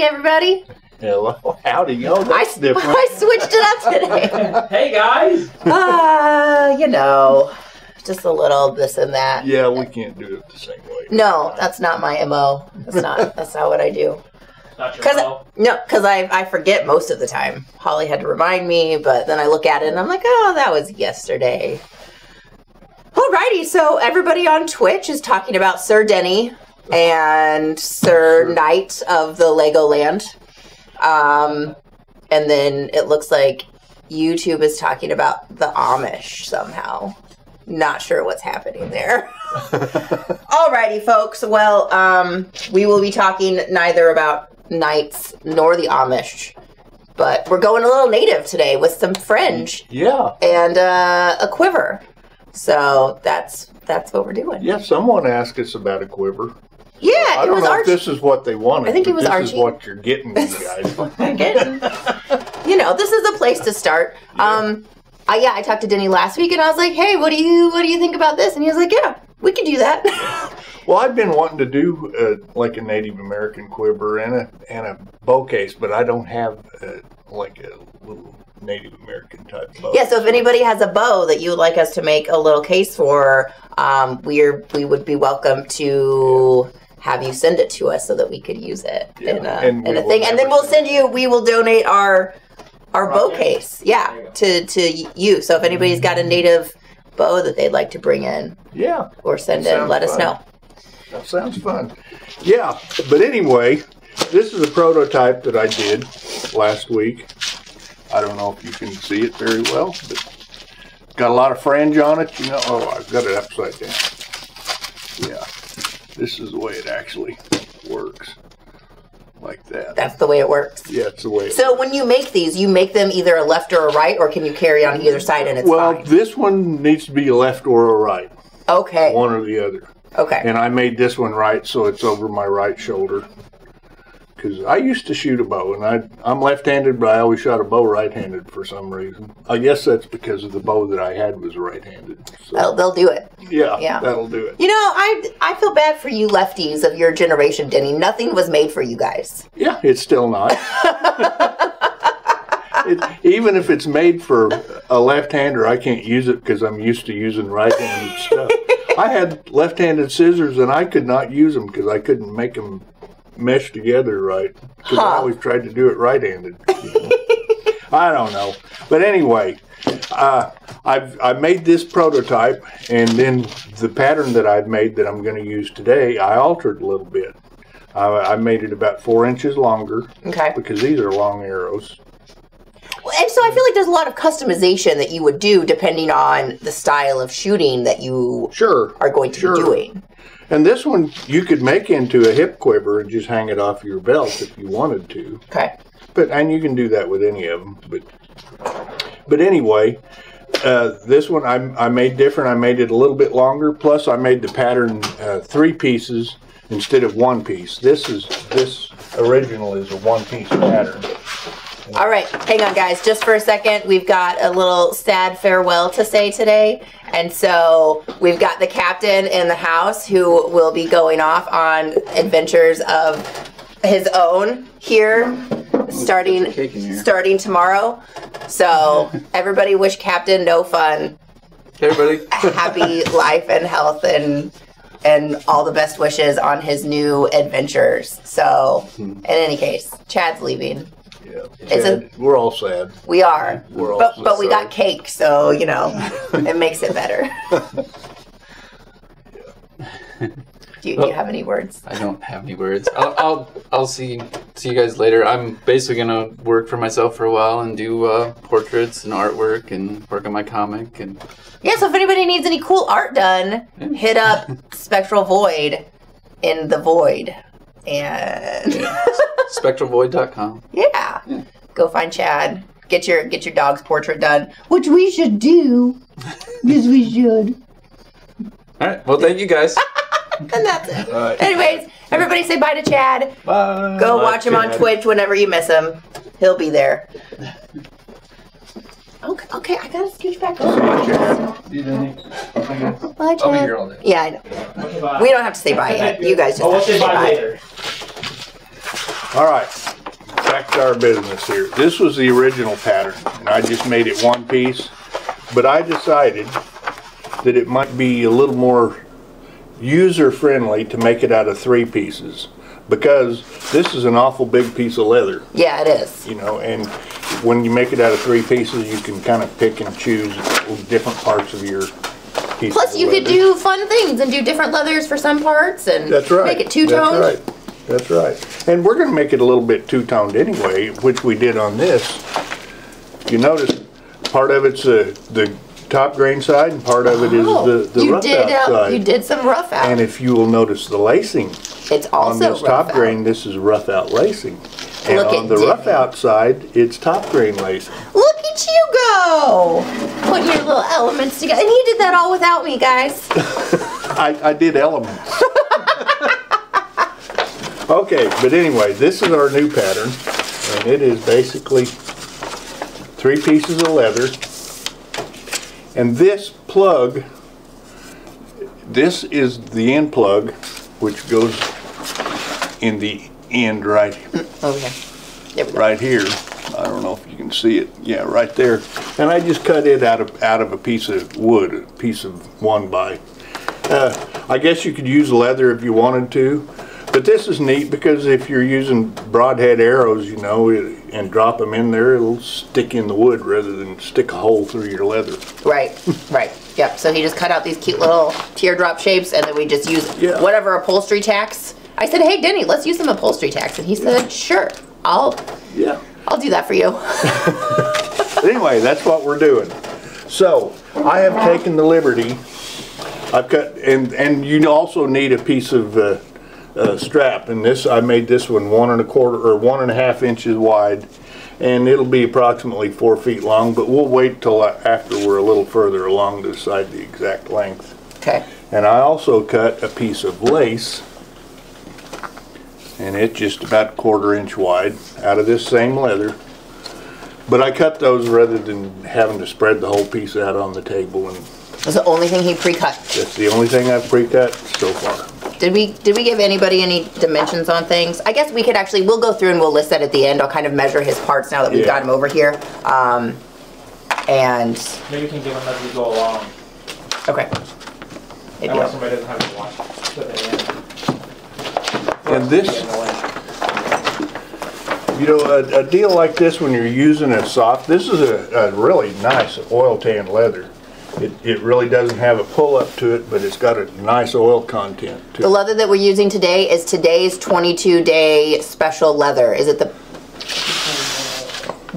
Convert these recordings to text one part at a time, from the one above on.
Howdy, everybody. Hello, howdy. Oh, I, that's different. I switched it up today. hey guys! uh, you know, just a little this and that. yeah, we can't do it the same way. No, that's not my mo. That's not. That's not what I do. Not your Cause fault. no, because I I forget most of the time. Holly had to remind me, but then I look at it and I'm like, oh, that was yesterday. Alrighty, so everybody on Twitch is talking about Sir Denny and Sir Knight of the Legoland. Um, and then it looks like YouTube is talking about the Amish somehow. Not sure what's happening there. Alrighty, folks. Well, um, we will be talking neither about knights nor the Amish, but we're going a little native today with some fringe Yeah, and uh, a quiver. So that's that's what we're doing. yeah. Someone asked us about a quiver. Yeah, I it don't was know if Archie. this is what they wanted. I think it was this Archie. is what you're getting, you guys. Again, you know, this is a place to start. Um, I, yeah, I talked to Denny last week, and I was like, "Hey, what do you what do you think about this?" And he was like, "Yeah, we could do that." well, I've been wanting to do uh, like a Native American quiver and a and a bow case, but I don't have uh, like a little Native American type bow. yeah. So if anybody has a bow that you would like us to make a little case for, um, we're we would be welcome to. Have you send it to us so that we could use it Yeah, in a, and in a thing, and then we'll send you. We will donate our our bow case, yeah, to to you. So if anybody's got a native bow that they'd like to bring in yeah. or send in, Sounds let us know. That sounds fun. Yeah, but anyway, this is a prototype that I did last week. I don't know if you can see it very well, but got a lot of fringe on it. You know, oh, I've got it upside down. Yeah, this is the way it actually works, like that. That's the way it works. yeah, it's the way. It So when you make these, you make them either a left or a right, or can you carry on either side and it's well, fine? this one needs to be a left or a right, Okay. one or the other. Okay. And I made this one right so it's over my right shoulder. Because I used to shoot a bow, and I, I'm left handed, but I always shot a bow right handed for some reason. I guess that's because of the bow that I had was right handed. So, They'll, they'll do it. yeah, yeah. that'll do it. You know, I I feel bad for you lefties of your generation, Denny. Nothing was made for you guys. Yeah, it's still not. it, even if it's made for a left hander, I can't use it because I'm used to using right handed stuff. I had left handed scissors, and I could not use them because I couldn't make them mesh together right. Because I always tried to do it right handed. I don't know. But anyway, uh, I've I made this prototype, and then the pattern that I've made that I'm going to use today, I altered a little bit. I, I made it about four inches longer Okay. because these are long arrows. And so I feel like there's a lot of customization that you would do depending on the style of shooting that you Sure. are going to Sure. be doing. And this one you could make into a hip quiver and just hang it off your belt if you wanted to. Okay. But and you can do that with any of them. But but anyway, uh, this one I, I made different. I made it a little bit longer. Plus, I made the pattern uh, three pieces instead of one piece. This is this original is a one piece pattern. All right, hang on, guys, just for a second. We've got a little sad farewell to say today. And so we've got the captain in the house who will be going off on adventures of his own here starting here. starting tomorrow. So everybody wish Captain no fun, Hey, everybody. happy life and health and and all the best wishes on his new adventures. So in any case, Chad's leaving. Yeah, It's a- we're all sad. We are. We're all but but we got cake, so you know, it makes it better. do, you, do you have any words? I don't have any words. I'll, I'll I'll see see you guys later. I'm basically gonna work for myself for a while and do uh, portraits and artwork and work on my comic and Yeah, so if anybody needs any cool art done, hit up Spectral Void in the Void. And spectralvoid.com. yeah, go find Chad. Get your get your dog's portrait done, which we should do. Yes, we should. All right. Well, thank you guys. And that's it. All right. Anyways, everybody say bye to Chad. Bye. Go Bye, watch him on Twitch whenever you miss him. He'll be there. Okay, okay, I gotta scooch back over. You didn't. Bye, I'll be Chad. here all day. Yeah, I know. Okay, bye. We don't have to say bye yet. You guys just Oh, we'll have to say say bye bye. later. All right. Back to our business here. This was the original pattern, and I just made it one piece. But I decided that it might be a little more user-friendly to make it out of three pieces. Because this is an awful big piece of leather, Yeah, it is. you know, and when you make it out of three pieces, you can kind of pick and choose different parts of your piece Plus, you could do fun things and do different leathers for some parts and That's right. make it two toned. That's right. That's right. And we're gonna make it a little bit two-toned anyway, which we did on this. You notice, part of it's uh, the top grain side and part of it is Oh, the, the you rough did out uh, you did some rough out. And if you will notice the lacing it's on also this top rough grain, this is rough out lacing. And Look on at the rough Dick. out side, it's top grain lacing. Look at you go, putting your little elements together. And he did that all without me, guys. I, I did elements. okay, but anyway, this is our new pattern, and it is basically three pieces of leather. And this plug, this is the end plug, which goes in the end right Okay, there we go. right here. I don't know if you can see it. Yeah, right there. And I just cut it out of out of a piece of wood, a piece of one by. Uh, I guess you could use leather if you wanted to, but this is neat because if you're using broadhead arrows, you know, and drop them in there, it'll stick in the wood rather than stick a hole through your leather. Right, right. Yep. So he just cut out these cute little teardrop shapes, and then we just use Yeah. whatever upholstery tacks. I said, "Hey, Denny, let's use some upholstery tacks," and he said, "Sure, I'll Yeah. I'll do that for you." Anyway, that's what we're doing. So I have taken the liberty. I've cut, and and you also need a piece of uh, uh, strap. And this, I made this one one and a quarter or one and a half inches wide, and it'll be approximately four feet long. But we'll wait till after we're a little further along to decide the exact length. Okay. And I also cut a piece of lace, and it's just about a quarter inch wide out of this same leather. But I cut those rather than having to spread the whole piece out on the table, and That's the only thing he pre-cut. that's the only thing I've pre-cut so far. Did we did we give anybody any dimensions on things? I guess we could actually we'll go through and we'll list that at the end. I'll kind of measure his parts now that we've Yeah. got him over here. Um, and Maybe we can give them as we go along. okay. Maybe That way I'll- somebody doesn't have to watch to the end. And this- You know, a, a deal like this when you're using a soft, this is a, a really nice oil tan leather. It, it really doesn't have a pull up to it, but it's got a nice oil content to The it. leather that we're using today is today's 22 day special leather. Is it the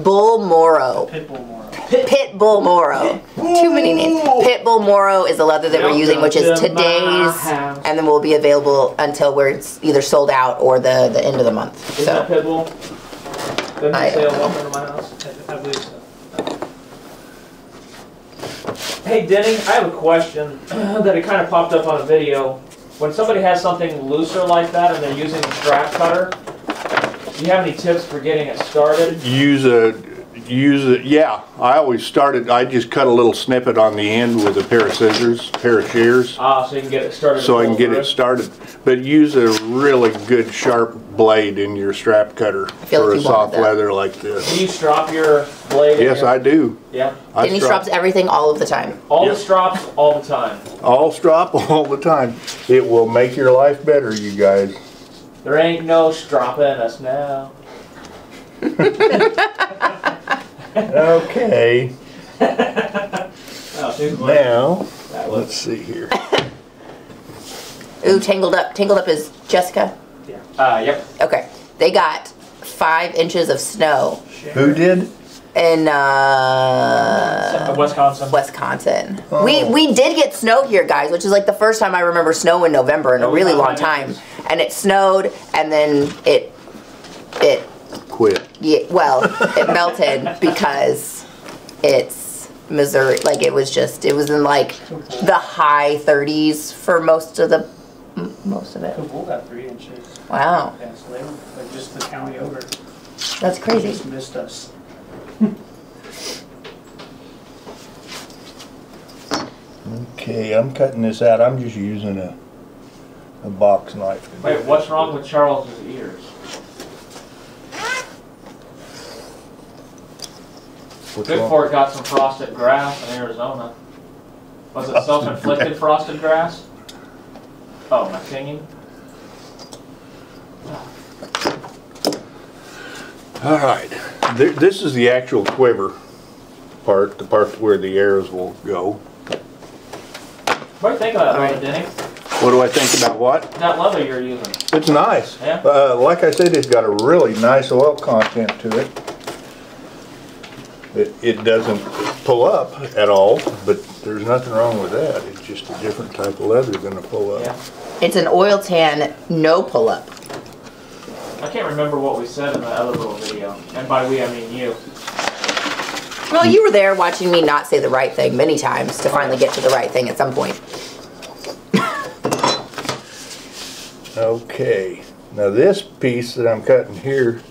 Bull Moro? Pitbull Moro. Pit Bull Moro. Too many names. Pit Bull Moro is the leather that we're using, which is Welcome to my today's, and then will be available until where it's either sold out or the, the end of the month. Isn't that So, Pitbull? Doesn't I he say don't know. welcome to my house? I I believe so. Hey Denny, I have a question that it kind of popped up on a video. When somebody has something looser like that and they're using a strap cutter, do you have any tips for getting it started? Use a, use a, yeah, I always started, I just cut a little snippet on the end with a pair of scissors, pair of shears, Ah, so you can get it started. so I can full get it through? started. But use a really good sharp blade in your strap cutter for like a soft leather like this. Do you strop your blade? Yes, your- I do. Yeah. I and he strop- strops everything all of the time. All Yep. the strops, all the time. All strop all the time. It will make your life better, you guys. There ain't no stropping us now. Okay, Oh, now, let's see here. Ooh, Tangled Up. Tangled Up is Jessica. Yeah. Uh, yep. Okay. They got five inches of snow Who did? in uh, Wisconsin. Wisconsin. Oh. We we did get snow here, guys, which is like the first time I remember snow in November in a really long time. inches. And it snowed, and then it it Quit. yeah, well it melted because it's Missouri. Like it was just it was in like the high 30s for most of the most of it. Cabool got three inches. Wow, Yeah, so they were, like, just the county over, that's crazy. just missed us. Okay, I'm cutting this out. I'm just using a, a box knife. Wait, what's wrong with Charles's ears? What's wrong? Bigfort got some frosted grass in Arizona. Was it self-inflicted frosted grass? Oh, am I singing? All right, Th- this is the actual quiver part, the part where the arrows will go. What do you think of that All. Denny? What do I think about what? That leather you're using. It's nice. Yeah? Uh, like I said, it's got a really nice oil content to it. It, it doesn't pull up at all, but there's nothing wrong with that. It's just a different type of leather than a pull up. Yeah. up. It's an oil tan, no pull up. I can't remember what we said in the other little video. And by we, I mean you. Well, you were there watching me not say the right thing many times to finally get to the right thing at some point. Okay, now this piece that I'm cutting here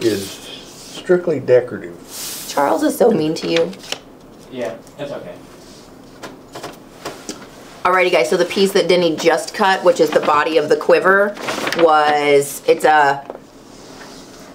is strictly decorative. Charles is so mean to you. Yeah, it's okay. Alrighty guys, so the piece that Denny just cut, which is the body of the quiver, was, it's a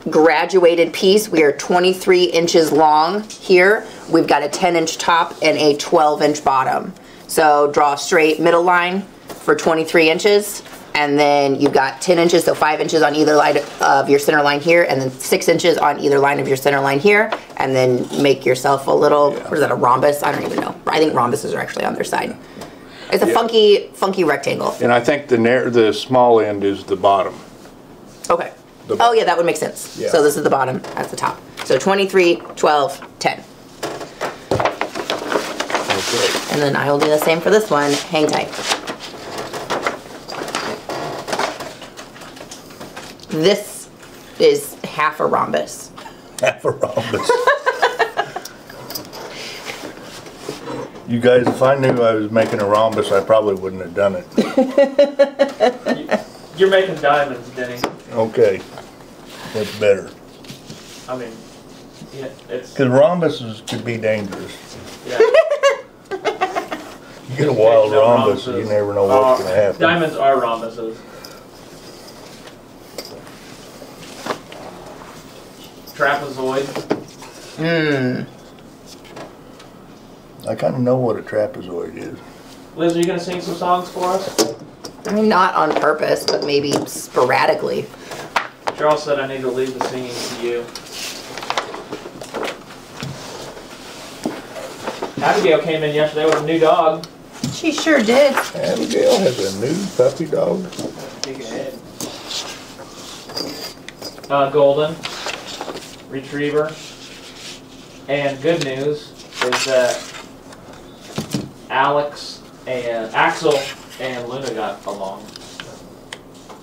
graduated piece. We are 23 inches long here. We've got a 10 inch top and a 12 inch bottom. So draw a straight middle line for 23 inches. And then you've got 10 inches, so 5 inches on either line of your center line here, and then 6 inches on either line of your center line here. And then make yourself a little, what is that, a rhombus? I don't even know. I think rhombuses are actually on their side. It's a Yeah. funky, funky rectangle. And I think the the small end is the bottom. Okay. The Oh, yeah, that would make sense. Yeah. So this is the bottom, that's the top. So 23, 12, 10. Okay. And then I will do the same for this one. Hang tight. This is half a rhombus. Half a rhombus. You guys, if I knew I was making a rhombus, I probably wouldn't have done it. You're making diamonds, Denny. Okay, that's better. I mean, yeah, it's Because rhombuses could be dangerous. yeah. You get a wild No rhombus, you never know what's Uh, gonna happen. Diamonds are rhombuses. Trapezoid. Mmm. I kind of know what a trapezoid is. Liz, are you gonna sing some songs for us? I mean, not on purpose, but maybe sporadically. Charles said I need to leave the singing to you. Abigail came in yesterday with a new dog. She sure did. Abigail has a new puppy dog. Big head. Uh, golden retriever. And good news is that Alex and Axel and Luna got along.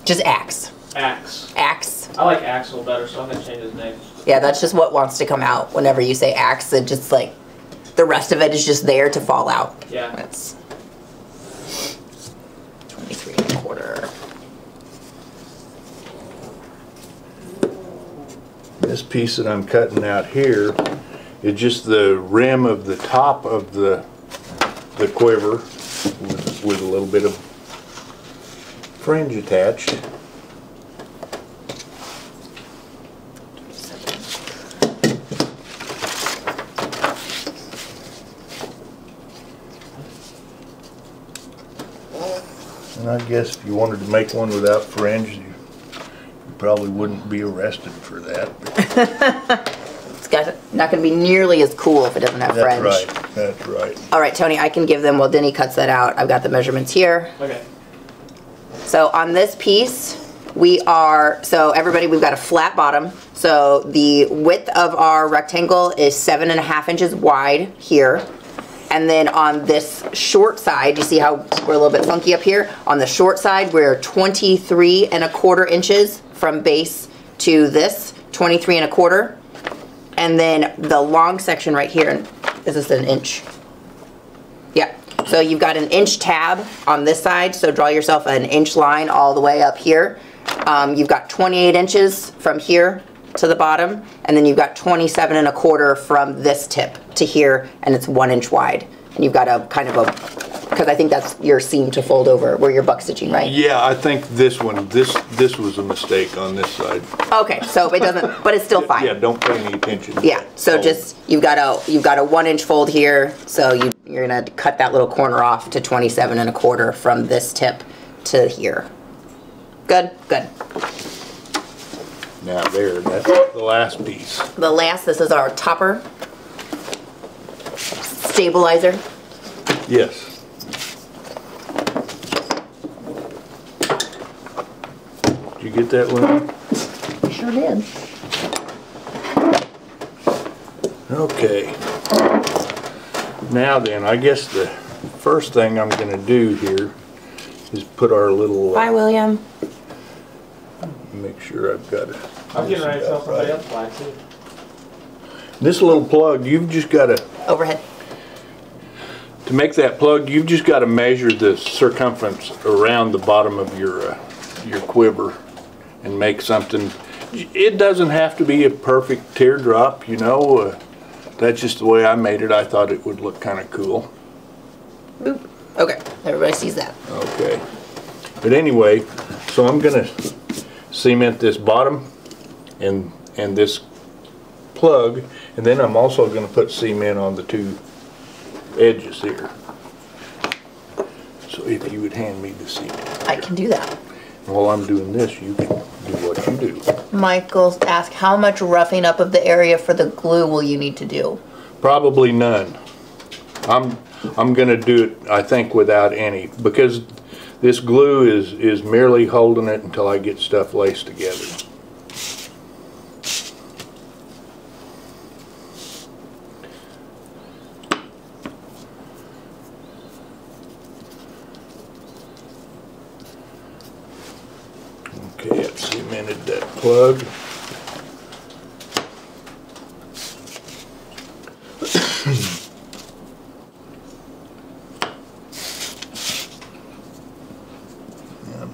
Just axe. Axe. Axe. I like Axel better, so I'm gonna change his name. Yeah, that's just what wants to come out whenever you say axe. It just like, the rest of it is just there to fall out. Yeah. That's 23 and a quarter. This piece that I'm cutting out here is just the rim of the top of the, the quiver with, with a little bit of fringe attached. And I guess if you wanted to make one without fringe, probably wouldn't be arrested for that. It's got, not going to be nearly as cool if it doesn't have friends. That's French. right, that's right. All right, Tony, I can give them while Denny cuts that out. I've got the measurements here. Okay. So on this piece, we are, so everybody, we've got a flat bottom. So the width of our rectangle is seven and a half inches wide here. And then on this short side, you see how we're a little bit funky up here? On the short side, we're 23 and a quarter inches from base to this, 23 and a quarter. And then the long section right here, is this an inch? Yeah, so you've got an inch tab on this side, so draw yourself an inch line all the way up here. Um, you've got 28 inches from here to the bottom, and then you've got 27 and a quarter from this tip to here, and it's one inch wide. And you've got a kind of a Because I think that's your seam to fold over where you're buck stitching, right? Yeah, I think this one, this, this was a mistake on this side. Okay, so it doesn't, but it's still fine. Yeah, don't pay any attention. Yeah, so Oh, just, you've got a, you've got a one inch fold here, so you, you're gonna cut that little corner off to 27 and a quarter from this tip to here. Good, good. Now there, that's the last piece. The last, this is our topper stabilizer. Yes. Did you get that one? Sure did. Okay. Now then, I guess the first thing I'm gonna do here is put our little, Bye, uh, William. make sure I've got it. I'm getting ready to tell somebody Right. else flag too. This little plug, you've just gotta, Overhead. To make that plug, you've just gotta measure the circumference around the bottom of your, uh, your quiver and make something. It doesn't have to be a perfect teardrop, you know, uh, that's just the way I made it. I thought it would look kinda cool. Boop. Okay, everybody sees that. Okay. But anyway, so I'm gonna cement this bottom and, and this plug, and then I'm also gonna put cement on the two edges here. So if you would hand me the cement. I can do that. While I'm doing this, you can do what you do. Michael asked, how much roughing up of the area for the glue will you need to do? Probably none. I'm, I'm gonna do it, I think, without any, because this glue is, is merely holding it until I get stuff laced together. Okay, I've cemented that I'm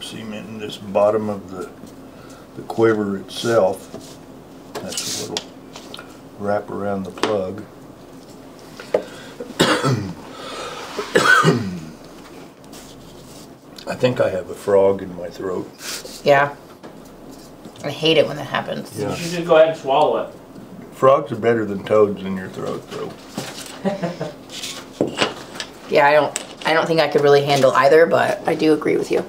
cementing this bottom of the, the quiver itself. That's a little wrap around the plug. I think I have a frog in my throat. Yeah. I hate it when that happens. Yeah. You should just go ahead and swallow it. Frogs are better than toads in your throat, though. Yeah, I don't I don't think I could really handle either, but I do agree with you.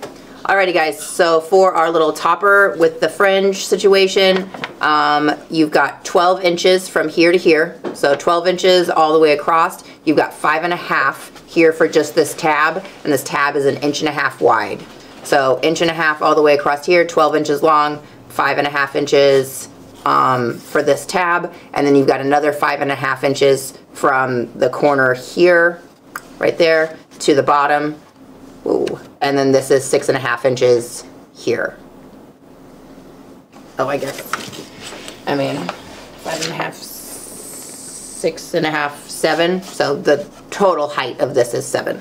Alrighty guys, so for our little topper with the fringe situation, um, you've got 12 inches from here to here. So 12 inches all the way across. You've got five and a half here for just this tab, and this tab is an inch and a half wide. So inch and a half all the way across here, 12 inches long, five and a half inches um, for this tab, and then you've got another five and a half inches from the corner here right there to the bottom. Ooh. And then this is six and a half inches here. Oh, I guess. I mean, five and a half, six and a half, seven. So the total height of this is seven.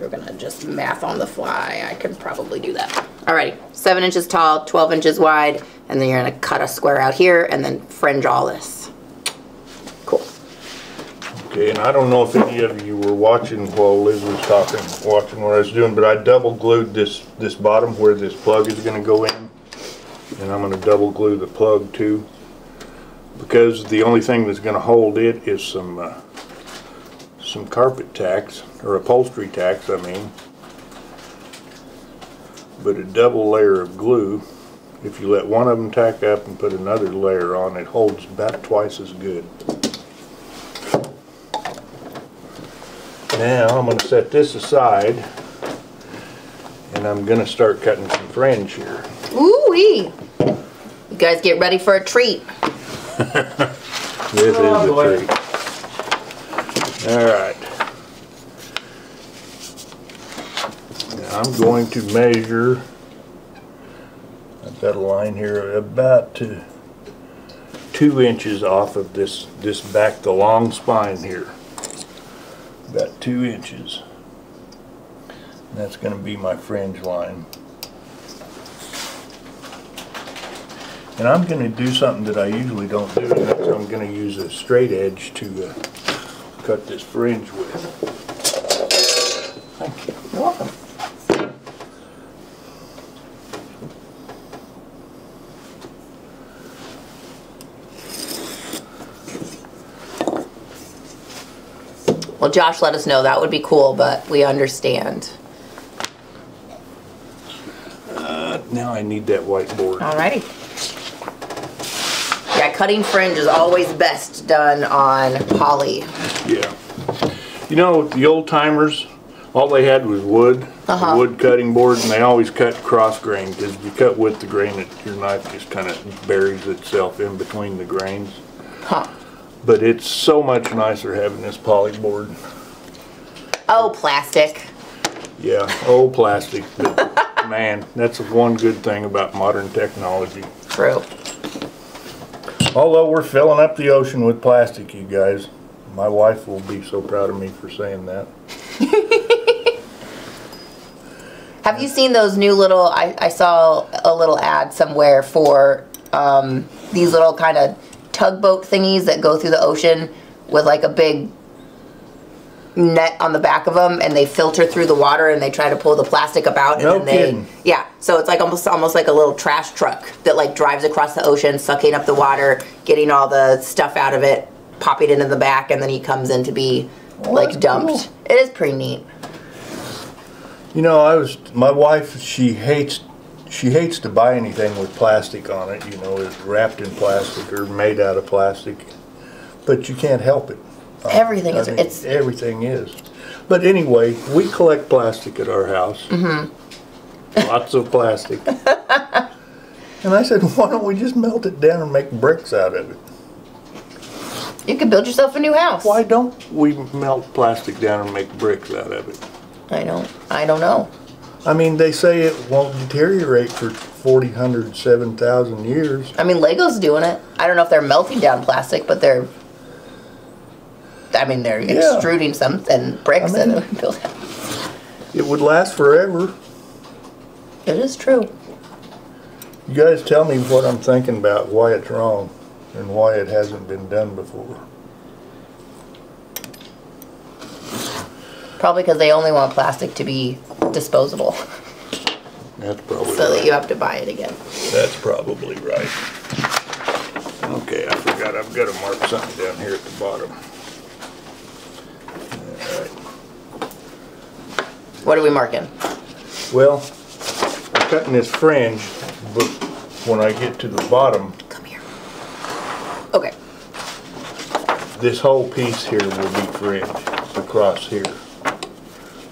We're gonna just math on the fly. I can probably do that. Alrighty, seven inches tall, 12 inches wide, and then you're gonna cut a square out here and then fringe all this. Cool. Okay, and I don't know if any of you were watching while Liz was talking, watching what I was doing, but I double glued this, this bottom where this plug is gonna go in. And I'm gonna double glue the plug too. Because the only thing that's gonna hold it is some, uh, some carpet tacks, or upholstery tacks, I mean. But a double layer of glue, if you let one of them tack up and put another layer on, it holds about twice as good. Now, I'm gonna set this aside, and I'm gonna start cutting some fringe here. Ooh-wee. You guys get ready for a treat. This Oh, is boy. a treat. All right. Now I'm going to measure, I've got a line here about to two inches off of this, this back, the long spine here. About two inches. That's gonna be my fringe line. And I'm gonna do something that I usually don't do, and I'm gonna use a straight edge to uh, cut this fringe with. Thank you. You're welcome. Well, Josh let us know that would be cool, but we understand. Uh, now I need that whiteboard. Alrighty. Yeah, cutting fringe is always best done on poly. Yeah. You know, the old timers, all they had was wood, Uh-huh. a wood cutting board, and they always cut cross grain because if you cut with the grain, it, your knife just kind of buries itself in between the grains. Huh. But it's so much nicer having this poly board. Oh, plastic. Yeah, old plastic, man, that's one good thing about modern technology. True. Although we're filling up the ocean with plastic, you guys. My wife will be so proud of me for saying that. Have you seen those new little? I, I saw a little ad somewhere for um, these little kind of tugboat thingies that go through the ocean with like a big net on the back of them, and they filter through the water and they try to pull the plastic up out. No and then they, kidding. Yeah, so it's like almost almost like a little trash truck that like drives across the ocean, sucking up the water, getting all the stuff out of it, popping it in the back, and then he comes in to be like dumped. cool. It is pretty neat. You know, I was my wife. She hates she hates to buy anything with plastic on it. You know, is wrapped in plastic or made out of plastic. But you can't help it. Uh, Everything I is- mean, it's- everything is. But anyway, we collect plastic at our house. Mm-hmm. Lots of plastic. and I said, why don't we just melt it down and make bricks out of it? You could build yourself a new house. Why don't we melt plastic down and make bricks out of it? I don't. I don't know. I mean, they say it won't deteriorate for 40, 100, 7,000 years. I mean, Lego's doing it. I don't know if they're melting down plastic, but they're. I mean, they're Yeah. extruding something bricks I mean- and build. It would last forever. It is true. You guys tell me what I'm thinking about, why it's wrong, and why it hasn't been done before. Probably because they only want plastic to be disposable, That's probably so that you have to buy it again. That's probably right. Okay, I forgot, I've got to mark something down here at the bottom. Alright. What are we marking? Well, I'm cutting this fringe, but when I get to the bottom, Come here. Okay. this whole piece here will be fringe across here.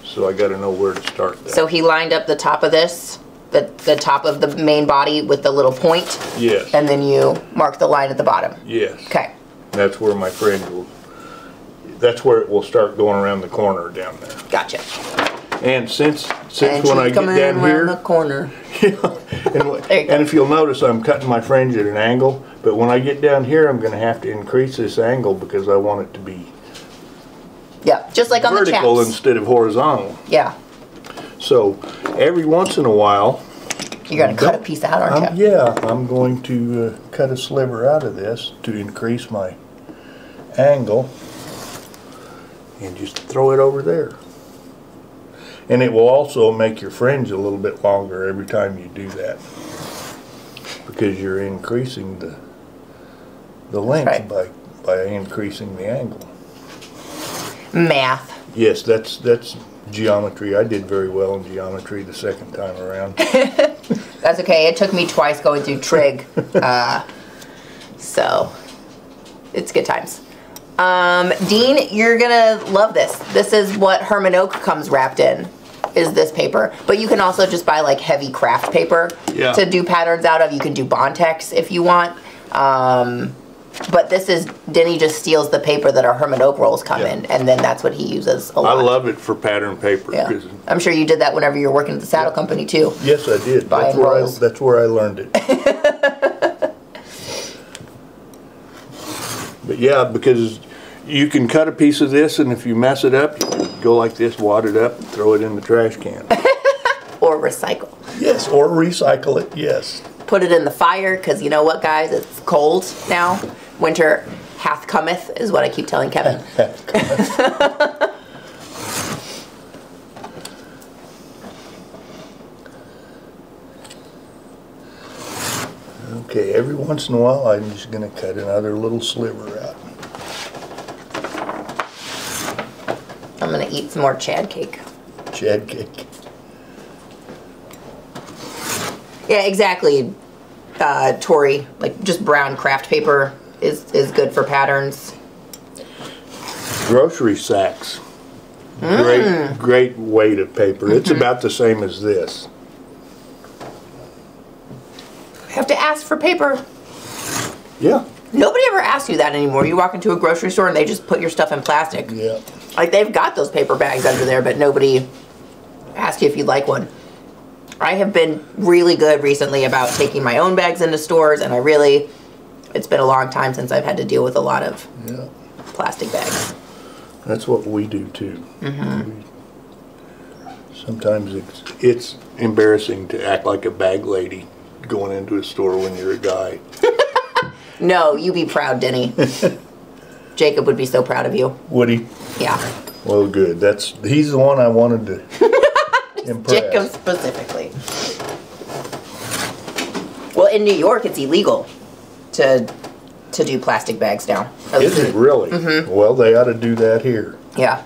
So I gotta know where to start that. So he lined up the top of this, the the top of the main body with the little point, Yes, and then you mark the line at the bottom. yes. Okay. That's where my fringe will, that's where it will start going around the corner down there. Gotcha. And since, And since when I get down around the here, corner. and, you go. and if you'll notice, I'm cutting my fringe at an angle, but when I get down here, I'm gonna have to increase this angle because I want it to be Yeah, just like on the vertical chaps. instead of horizontal. Yeah, So every once in a while, you're gonna cut a piece out, aren't I'm, you? yeah, I'm going to uh, cut a sliver out of this to increase my angle and just throw it over there. And it will also make your fringe a little bit longer every time you do that because you're increasing the the length right. by by increasing the angle. Math. Yes, that's that's geometry. I did very well in geometry the second time around. That's okay. It took me twice going through trig, uh, so it's good times. Um, Dean, you're gonna love this. This is what Hermann Oak comes wrapped in. Is this paper? But you can also just buy like heavy craft paper Yeah. to do patterns out of. You can do Bontex if you want. Um, but this is Denny just steals the paper that our Hermann Oak rolls come Yeah. in, and then that's what he uses a I lot. I love it for pattern paper. Yeah, 'cause- I'm sure you did that whenever you were working at the saddle company too. Yes, I did. That's where I, that's where I learned it. but yeah, because you can cut a piece of this, and if you mess it up, you can go like this, wad it up, and throw it in the trash can. Or recycle. yes, or recycle it. Yes. put it in the fire because you know what, guys? It's cold now winter hath cometh is what I keep telling Kevin. Okay, every once in a while I'm just going to cut another little sliver out. I'm going to eat some more Chad cake. Chad cake. Yeah, exactly, uh, Tori. Like just brown craft paper is is good for patterns. Grocery sacks. Mm. Great, great weight of paper. It's Mm-hmm. about the same as this. have to ask for paper. Yeah, Nobody ever asks you that anymore. You walk into a grocery store and they just put your stuff in plastic. yeah. Like they've got those paper bags under there, but nobody asks you if you'd like one. I have been really good recently about taking my own bags into stores, and I really, it's been a long time since I've had to deal with a lot of Yeah, plastic bags. that's what we do too. Mm-hmm. We- Sometimes it's, it's embarrassing to act like a bag lady going into a store when you're a guy. No, you be proud, Denny. Jacob would be so proud of you. Would he? Yeah. well, good. That's, he's the one I wanted to impress. Jacob specifically. Well, in New York, it's illegal to to do plastic bags now. Is it really? Mm-hmm. Well, they ought to do that here. Yeah,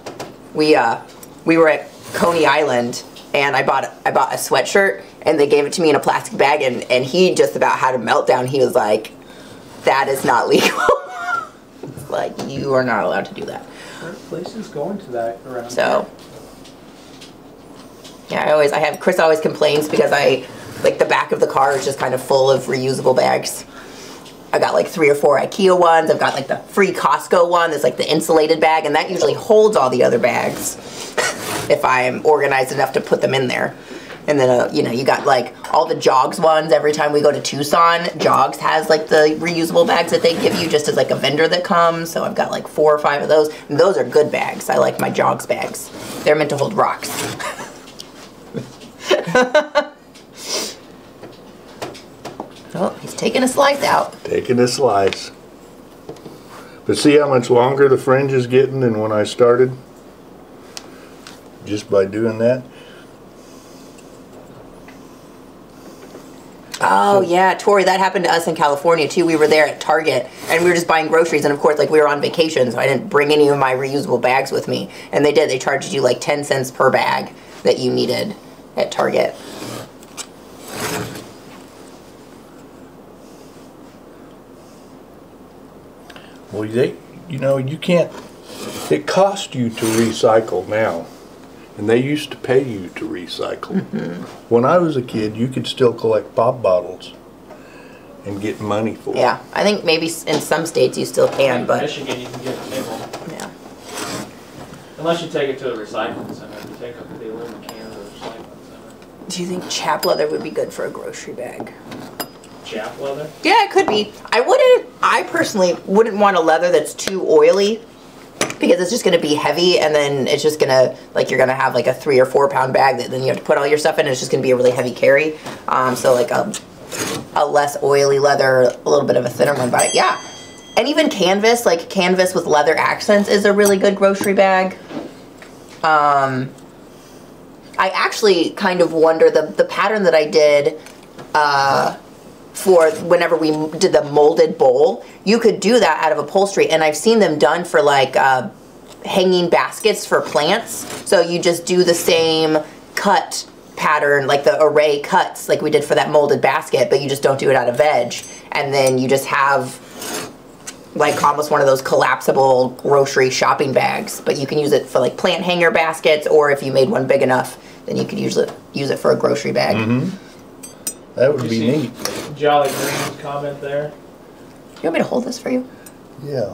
we uh we were at Coney Island and I bought I bought a sweatshirt and they gave it to me in a plastic bag and and he just about had a meltdown. He was like, "That is not legal." like you are not allowed to do that. There are places going to that around. So yeah, I always I have Chris always complains because I like the back of the car is just kind of full of reusable bags. I got like three or four IKEA ones. I've got like the free Costco one that's like the insulated bag, and that usually holds all the other bags if I'm organized enough to put them in there. And then, uh, you know, you got like all the Jogs ones. Every time we go to Tucson, Jogs has like the reusable bags that they give you just as like a vendor that comes. So I've got like four or five of those. And those are good bags. I like my Jogs bags. They're meant to hold rocks. oh, he's taking a slice out. Taking a slice. But see how much longer the fringe is getting than when I started? Just by doing that? Oh yeah, Tori, that happened to us in California too. We were there at Target and we were just buying groceries and of course like we were on vacation, so I didn't bring any of my reusable bags with me. And they did. They charged you like 10 cents per bag that you needed at Target. Well, they, you know, you can't, it costs you to recycle now. And they used to pay you to recycle. Mm-hmm. When I was a kid, you could still collect pop bottles and get money for it. Yeah, I think maybe in some states you still can, In but Michigan, you can get a nickel. yeah. Unless you take it to a recycling center. If you take up the aluminum can to the recycling center. Do you think chap leather would be good for a grocery bag? Chap leather? Yeah, it could be. I wouldn't. I personally wouldn't want a leather that's too oily because it's just going to be heavy, and then it's just going to like you're going to have like a three or four pound bag that then you have to put all your stuff in. And it's just going to be a really heavy carry. Um, so like a a less oily leather, a little bit of a thinner one, but yeah. And even canvas, like canvas with leather accents, is a really good grocery bag. Um, I actually kind of wonder the the pattern that I did. Uh, for whenever we did the molded bowl, you could do that out of upholstery, and I've seen them done for like uh, hanging baskets for plants. So you just do the same cut pattern, like the array cuts, like we did for that molded basket, but you just don't do it out of veg, and then you just have like almost one of those collapsible grocery shopping bags. But you can use it for like plant hanger baskets, or if you made one big enough, then you could use it use it for a grocery bag. That would You be see- neat. Jolly Green's comment there. You want me to hold this for you? Yeah.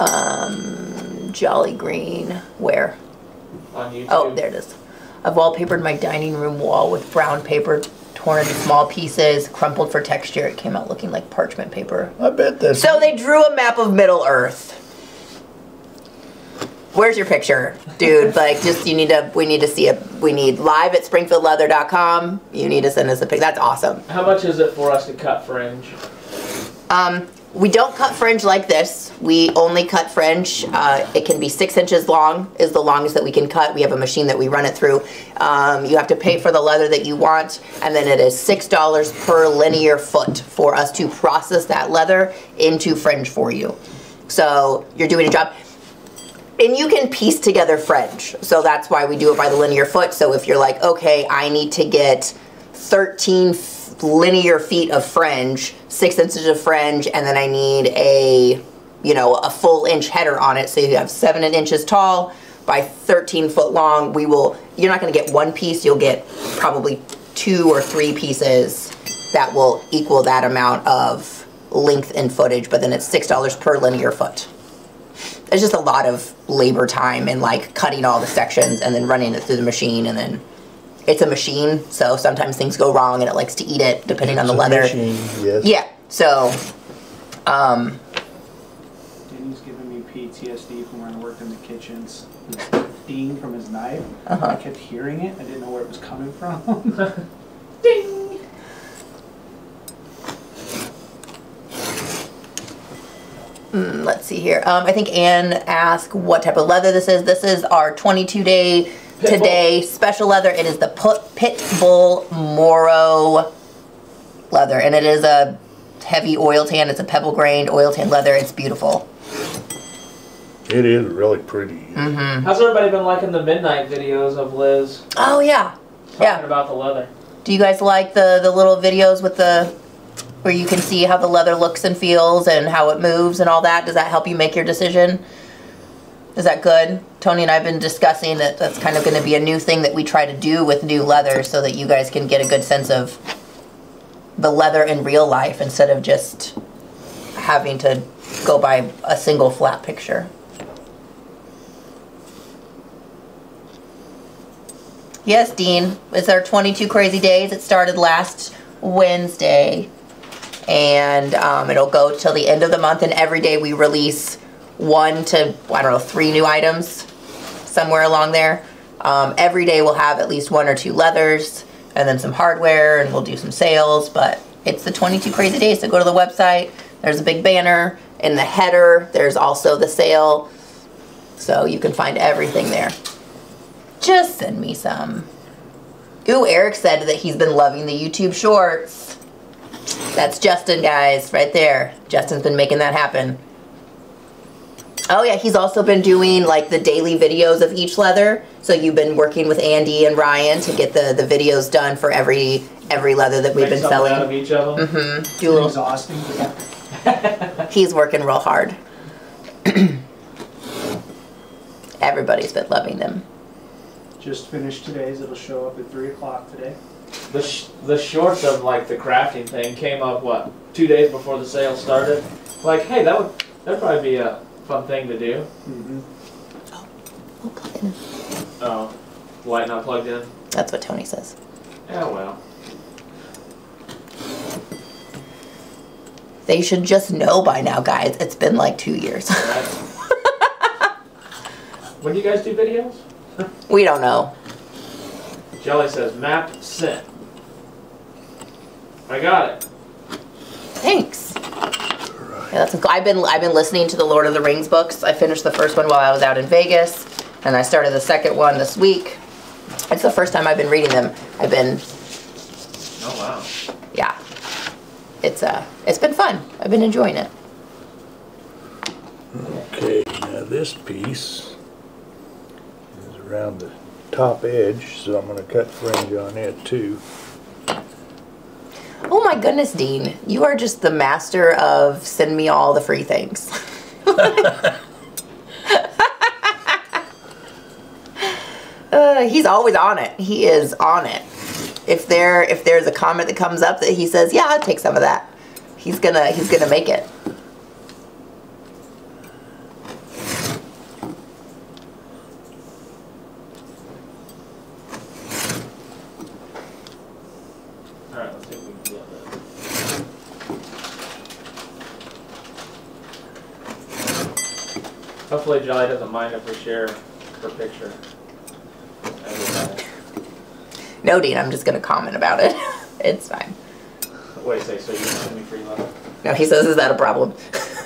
Um, Jolly Green. Where? On YouTube. Oh, there it is. I've wallpapered my dining room wall with brown paper torn into small pieces, crumpled for texture. It came out looking like parchment paper. I bet that's. So they drew a map of Middle Earth. Where's your picture, dude? Like, just you need to. We need to see it. We need live at SpringfieldLeather.com. You need to send us a pic. That's awesome. How much is it for us to cut fringe? Um, we don't cut fringe like this. We only cut fringe. Uh, it can be six inches long is the longest that we can cut. We have a machine that we run it through. Um, you have to pay for the leather that you want, and then it is six dollars per linear foot for us to process that leather into fringe for you. So you're doing a job. And you can piece together fringe. So that's why we do it by the linear foot. So if you're like, okay, I need to get 13 f- linear feet of fringe, six inches of fringe, and then I need a, you know, a full inch header on it. So you have seven inches tall by 13 foot long. We will, you're not going to get one piece. You'll get probably two or three pieces that will equal that amount of length and footage, but then it's $6 per linear foot it's just a lot of labor time and like cutting all the sections and then running it through the machine and then it's a machine so sometimes things go wrong and it likes to eat it depending on the leather Yes. yeah so um Danny's giving me PTSD from when I worked in the kitchens. The ding from his knife. Uh-huh. I kept hearing it. I didn't know where it was coming from. Ding! Mm, let's see here um i think anne asked what type of leather this is this is our 22 day Pit today special leather it is the put pit bull moro leather and it is a heavy oil tan it's a pebble grained oil tan leather it's beautiful It is really pretty. mm-hmm. How's everybody been liking the midnight videos of Liz oh yeah talking Yeah. about the leather? Do you guys like the the little videos with the where you can see how the leather looks and feels and how it moves and all that? Does that help you make your decision? Is that good? Tony and I have been discussing that that's kind of going to be a new thing that we try to do with new leather so that you guys can get a good sense of the leather in real life instead of just having to go by a single flat picture. Yes, Dean. It's our 22 crazy days. It started last Wednesday, and um, it'll go till the end of the month. And every day we release one to I don't know three new items, somewhere along there. Um, every day we'll have at least one or two leathers, and then some hardware, and we'll do some sales. But it's the 22 crazy days. So go to the website. There's a big banner in the header. There's also the sale, so you can find everything there. Just send me some. Ooh, Eric said that he's been loving the YouTube shorts. That's Justin, guys, right there. Justin's been making that happen. Oh yeah, he's also been doing like the daily videos of each leather. So you've been working with Andy and Ryan to get the the videos done for every every leather that we've Make been selling. out of each of them. Mm-hmm. Do a little. exhausting. He's working real hard. Everybody's been loving them. Just finished today's. It'll show up at three o'clock today. The sh- the shorts of like the crafting thing came up what two days before the sale started. Like, hey, that would that'd probably be a fun thing to do. Mm-hmm. We'll plug in. Oh, light not plugged in. That's what Tony says. Yeah, well. They should just know by now, guys. It's been like two years. Right. when do you guys do videos? we don't know. Jelly says map sent. I got it. Thanks. Yeah, that's cool. I've been I've been listening to the Lord of the Rings books. I finished the first one while I was out in Vegas, and I started the second one this week. It's the first time I've been reading them. I've been Oh wow. yeah. It's uh it's been fun. I've been enjoying it. Okay, now this piece is around the top edge, so I'm gonna cut fringe on it too. Oh my goodness, Dean. You are just the master of send me all the free things. uh, he's always on it. He is on it. If there if there's a comment that comes up that he says, "Yeah, I'll take some of that." He's going to he's going to make it. Alright, let's see if we can get that. Jelly doesn't mind if we share her picture. No, Dean, I'm just going to comment about it. it's fine. Wait, say, so you send me free love? No, he says, is that a problem?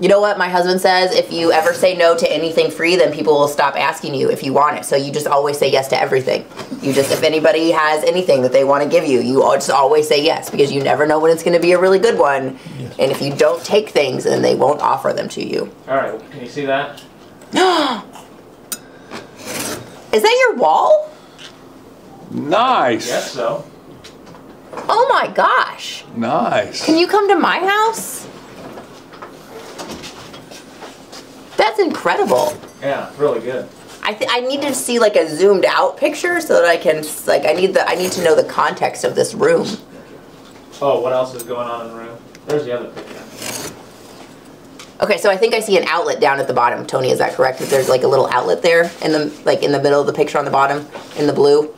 you know what my husband says? If you ever say no to anything free, then people will stop asking you if you want it. So you just always say yes to everything. You just, if anybody has anything that they want to give you, you just always say yes because you never know when it's going to be a really good one. And if you don't take things, then they won't offer them to you. All right, can you see that? Is that your wall? Nice. Yes, so. Oh my gosh. Nice. Can you come to my house? That's incredible. Yeah, it's really good. I th- I need to see like a zoomed out picture so that I can like I need the I need to know the context of this room. Oh, what else is going on in the room? There's the other picture. Okay, so I think I see an outlet down at the bottom. Tony, is that correct? That there's like a little outlet there in the like in the middle of the picture on the bottom in the blue.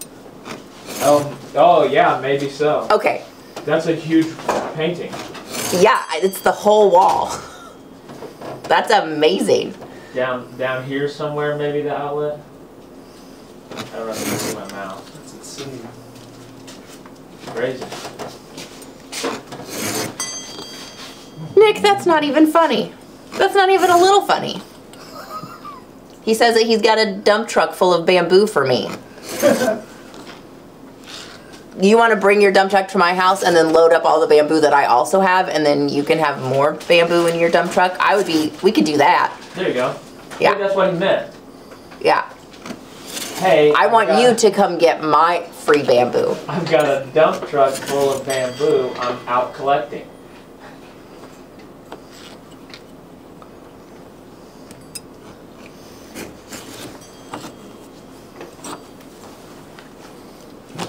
Oh, oh yeah, maybe so. Okay, That's a huge painting. yeah, it's the whole wall. That's amazing. Down, down here somewhere, maybe the outlet. I don't know if you can see my mouse. That's insane. Crazy. Nick, that's not even funny. That's not even a little funny. He says that he's got a dump truck full of bamboo for me. you want to bring your dump truck to my house and then load up all the bamboo that I also have, and then you can have more bamboo in your dump truck? I would be, we could do that. There you go. Yeah. That's what he meant. Yeah. Hey, I I've want you to come get my free bamboo. I've got a dump truck full of bamboo. I'm out collecting.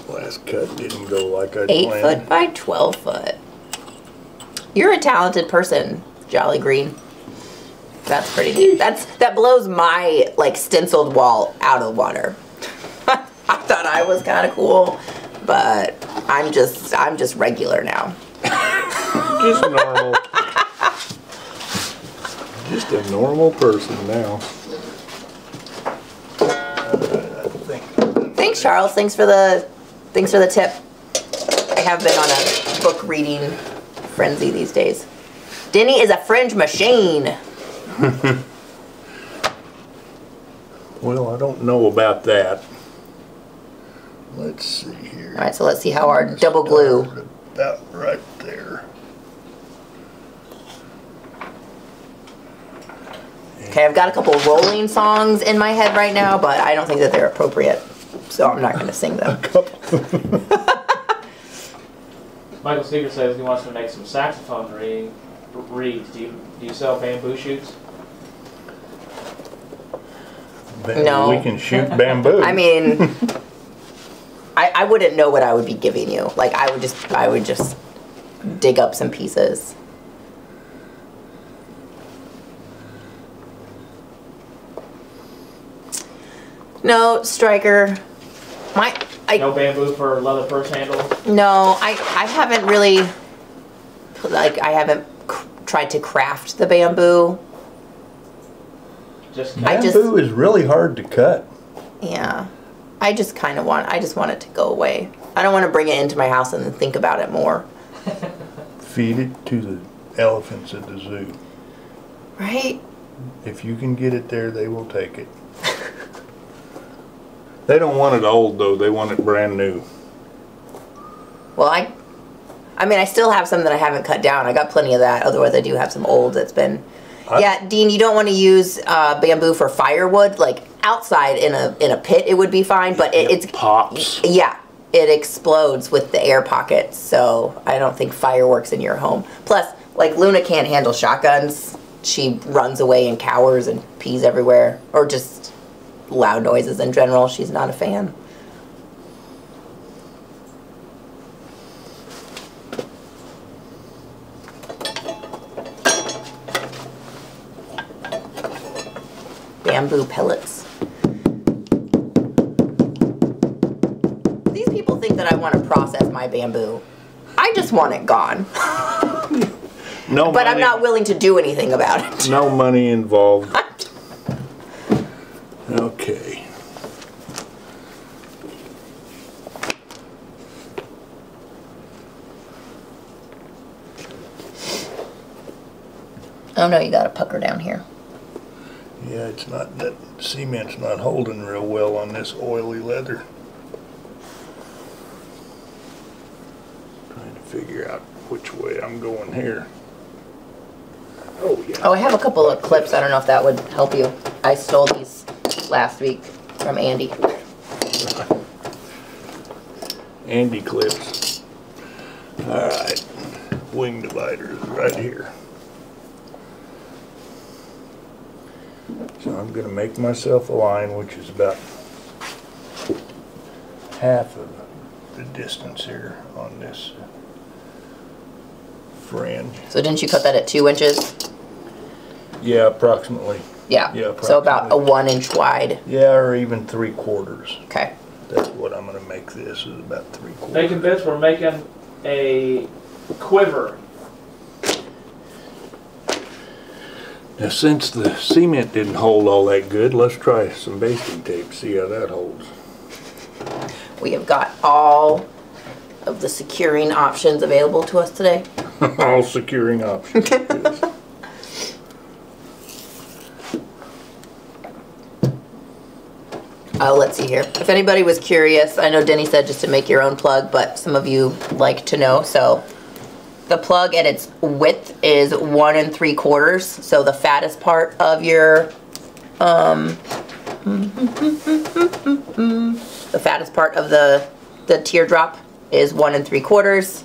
Last cut didn't go like I Eight planned. foot by 12 foot. You're a talented person, Jolly Green. That's pretty neat. That's that blows my like stenciled wall out of the water. I thought I was kind of cool, but I'm just I'm just regular now. Just normal. Just a normal person now. Thanks, Charles. Thanks for the thanks for the tip. I have been on a book reading frenzy these days. Denny is a fringe machine. Well, I don't know about that. Let's see here. All right, so let's see how our double glue. About right there. Okay, I've got a couple rolling songs in my head right now, but I don't think that they're appropriate, so I'm not going to sing them. Michael Seeger says he wants to make some saxophone reading, reeds. Do you, do you sell bamboo shoots? Bam- No. We can shoot bamboo. I mean, I, I wouldn't know what I would be giving you. Like I would just I would just dig up some pieces. No, striker. My I No bamboo for leather purse handle? No, I I haven't really like I haven't c- tried to craft the bamboo. Just I just- bamboo is really hard to cut. Yeah. I just kind of want I just want it to go away. I don't want to bring it into my house and then think about it more. Feed it to the elephants at the zoo. Right? If you can get it there, they will take it. they don't want it old though. They want it brand new. Well, I I mean, I still have some that I haven't cut down. I got plenty of that. Otherwise, I do have some old that's been I- Yeah, Dean, you don't want to use uh, bamboo for firewood. Like outside in a in a pit, it would be fine, but it, it's pops. Yeah, it explodes with the air pockets, so I don't think fireworks in your home. Plus, like Luna can't handle shotguns. She runs away and cowers and pees everywhere, or just loud noises in general. She's not a fan. Bamboo pellets. These people think that I want to process my bamboo. I just want it gone. No But I'm not willing to do anything about it. No money involved. Okay. Oh no, you got a pucker down here. Yeah, it's not, that cement's not holding real well on this oily leather. Trying to figure out which way I'm going here. Oh, yeah. Oh, I have a couple of clips. I don't know if that would help you. I stole these last week from Andy. Andy clips. All right, wing dividers right here. So I'm gonna make myself a line which is about half of the distance here on this fringe. So didn't you cut that at two inches? Yeah, approximately. Yeah. Yeah, So about a approximately. one inch wide. Yeah, or even three quarters. Okay. That's what I'm gonna make this, is about three quarters. Making bits, we're making a quiver. Now, since the cement didn't hold all that good, let's try some basting tape, see how that holds. We have got all of the securing options available to us today. all securing options. Uh, let's see here. If anybody was curious, I know Denny said just to make your own plug, but some of you like to know. So the plug at its width is one and three quarters. So the fattest part of your, um, the fattest part of the, the teardrop is one and three quarters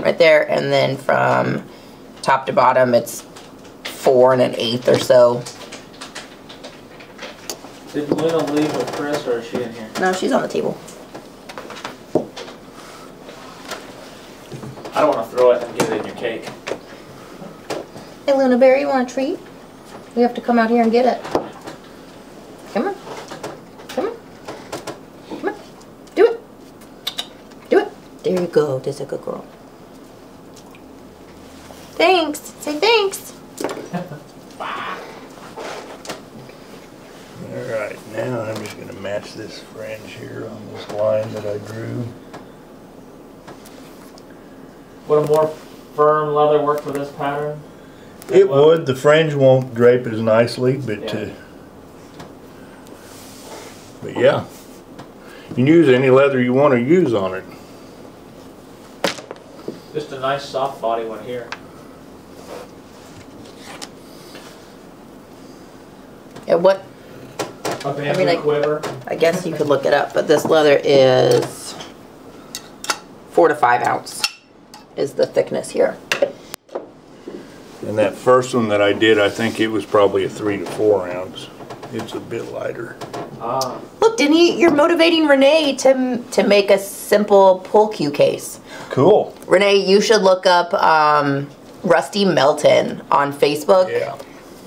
right there. And then from top to bottom, it's four and an eighth or so. Did Luna leave with Chris or is she in here? No, she's on the table. I don't want to throw it and get it in your cake. Hey, Luna Bear, you want a treat? You have to come out here and get it. Come on. Come on. Come on. Do it. Do it. There you go. There's a good girl. Thanks. Say thanks. All right, now I'm just gonna match this fringe here on this line that I drew. Would a more firm leather work for this pattern? It Well- would, the fringe won't drape as nicely, but, uh, Yeah. but yeah. You can use any leather you wanna use on it. Just a nice soft body one here. Yeah, what? A bamboo mean, I- quiver. I guess you could look it up, but this leather is four to five ounce is the thickness here. And that first one that I did, I think it was probably a three to four ounce. It's a bit lighter. Ah, Look, Denny, you're motivating Renee to to make a simple pool cue case. Cool. Renee, you should look up um, Rusty Melton on Facebook. Yeah.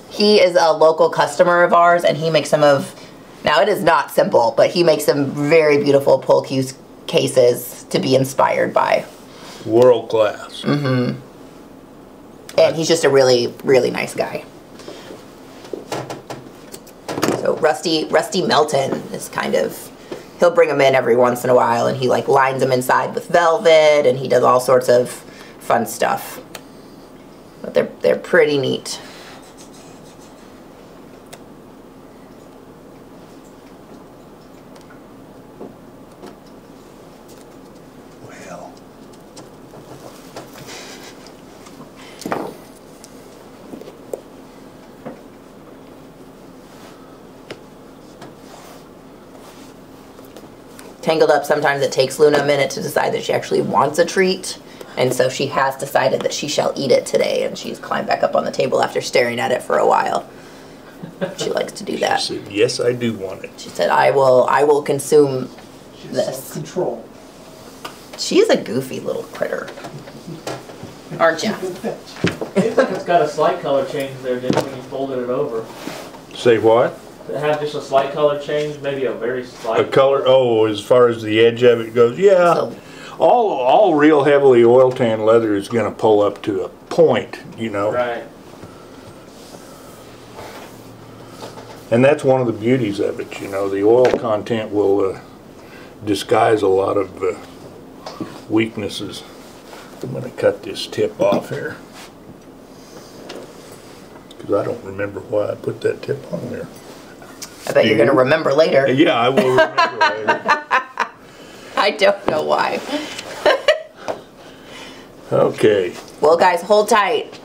He is a local customer of ours, and he makes some of. Now it is not simple, but he makes some very beautiful pool cue cases to be inspired by. World class. Mm-hmm. And he's just a really, really nice guy. So Rusty, Rusty Melton is kind of, he'll bring them in every once in a while, and he like lines them inside with velvet, and he does all sorts of fun stuff. But they're they're pretty neat. Tangled up, sometimes it takes Luna a minute to decide that she actually wants a treat. And so she has decided that she shall eat it today, and she's climbed back up on the table after staring at it for a while. She likes to do I that. said, yes, I do want it. She said, "I will, I will consume She's This. self-control. She is a goofy little critter. Aren't ya? Good fit. seems like it's got a slight color change there, didn't when you folded it over? Say what? It had just a slight color change, maybe a very slight. A slight. color, oh, as far as the edge of it goes, yeah. So, All, all real heavily oil tan leather is gonna pull up to a point, you know? Right. And that's one of the beauties of it, you know, the oil content will uh, disguise a lot of uh, weaknesses. I'm gonna cut this tip off here. because I don't remember why I put that tip on there. I bet you're going to remember later. Yeah, I will remember later. I don't know why. Okay. Well, guys, hold tight.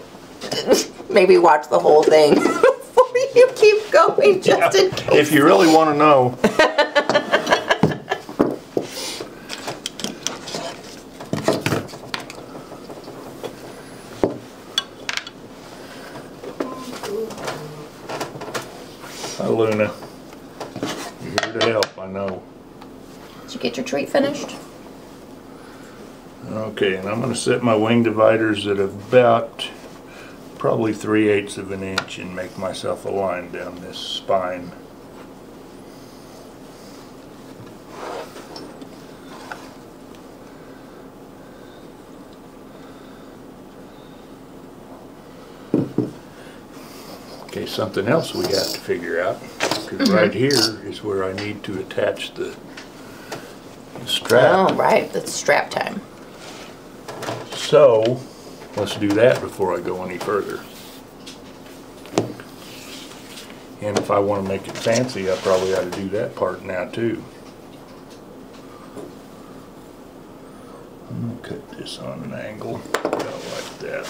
Maybe watch the whole thing before you keep going, just in case. If you really want to know. Hi, Luna. You're here to help, I know. Did you get your treat finished? Okay, and I'm gonna set my wing dividers at about probably three eighths of an inch and make myself a line down this spine. Okay, something else we have to figure out, because mm-hmm. right here is where I need to attach the strap. Oh, right. That's strap time. So, let's do that before I go any further. And if I want to make it fancy, I probably ought to do that part now too. I'm gonna cut this on an angle, about like that.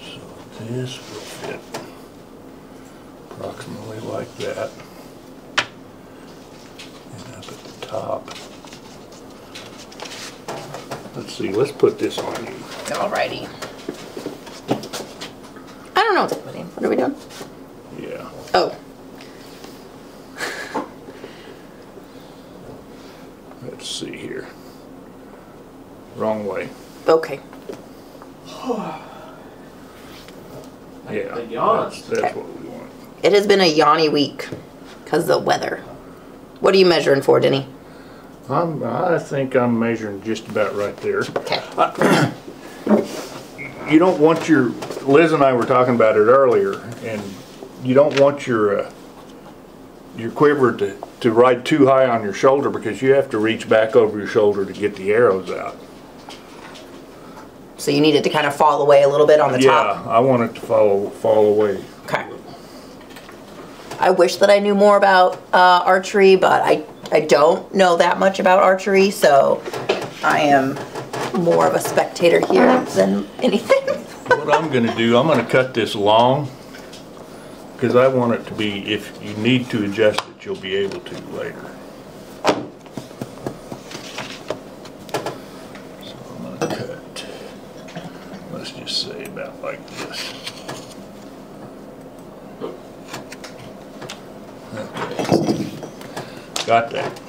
So this will fit approximately like that. And up at the top. Let's see, let's put this on you. Alrighty. I don't know what to put in. What are we doing? Yeah. Oh, Let's see here. Wrong way. okay. Yeah. The yawns. That's, that's Okay. what we want. It has been a yawny week because the weather. What are you measuring for, Denny? I'm, I think I'm measuring just about right there. Okay. You don't want your, Liz and I were talking about it earlier, and you don't want your, uh, your quiver to, to ride too high on your shoulder because you have to reach back over your shoulder to get the arrows out. So you need it to kind of fall away a little bit on the Yeah, top. Yeah, I want it to fall, fall away. Okay. I wish that I knew more about uh, archery, but I I don't know that much about archery, so I am more of a spectator here than anything. What I'm gonna do, I'm gonna cut this long, because I want it to be, if you need to adjust it, you'll be able to later. So I'm gonna cut, let's just say about like this. Okay. Got that.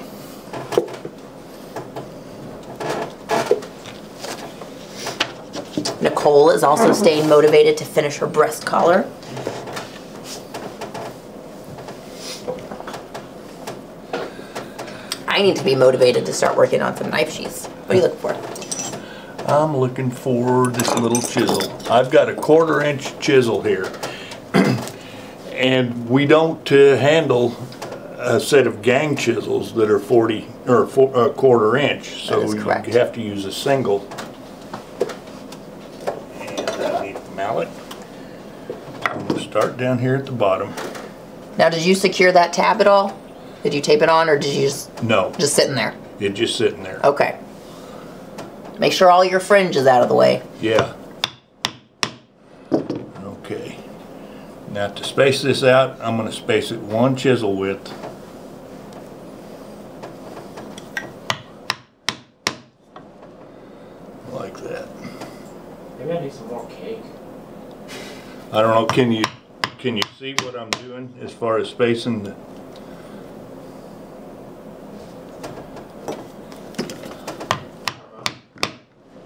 Nicole is also staying motivated to finish her breast collar. I need to be motivated to start working on some knife sheaths. What are you looking for? I'm looking for this little chisel. I've got a quarter inch chisel here. And we don't uh, handle a set of gang chisels that are 40, or four, a quarter inch. So you correct. have to use a single. And I need a mallet. I'm gonna start down here at the bottom. Now, did you secure that tab at all? Did you tape it on, or did you just No, just sitting there? it's just sitting there. Okay. Make sure all your fringe is out of the way. Yeah. Okay. Now to space this out, I'm gonna space it one chisel width. Like that. Maybe I need some more cake. I don't know, can you, can you see what I'm doing as far as spacing the,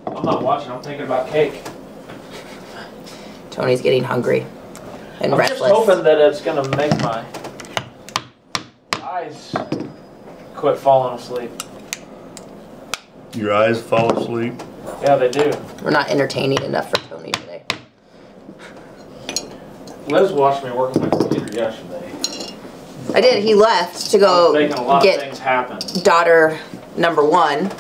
I'm not watching. I'm thinking about cake. Tony's getting hungry and I'm restless. just hoping that it's gonna make my eyes quit falling asleep. your eyes fall asleep? Yeah, they do. We're not entertaining enough for Tony today. Liz watched me work on my computer yesterday. I did. He left to go making a lot of get things happen. daughter number one,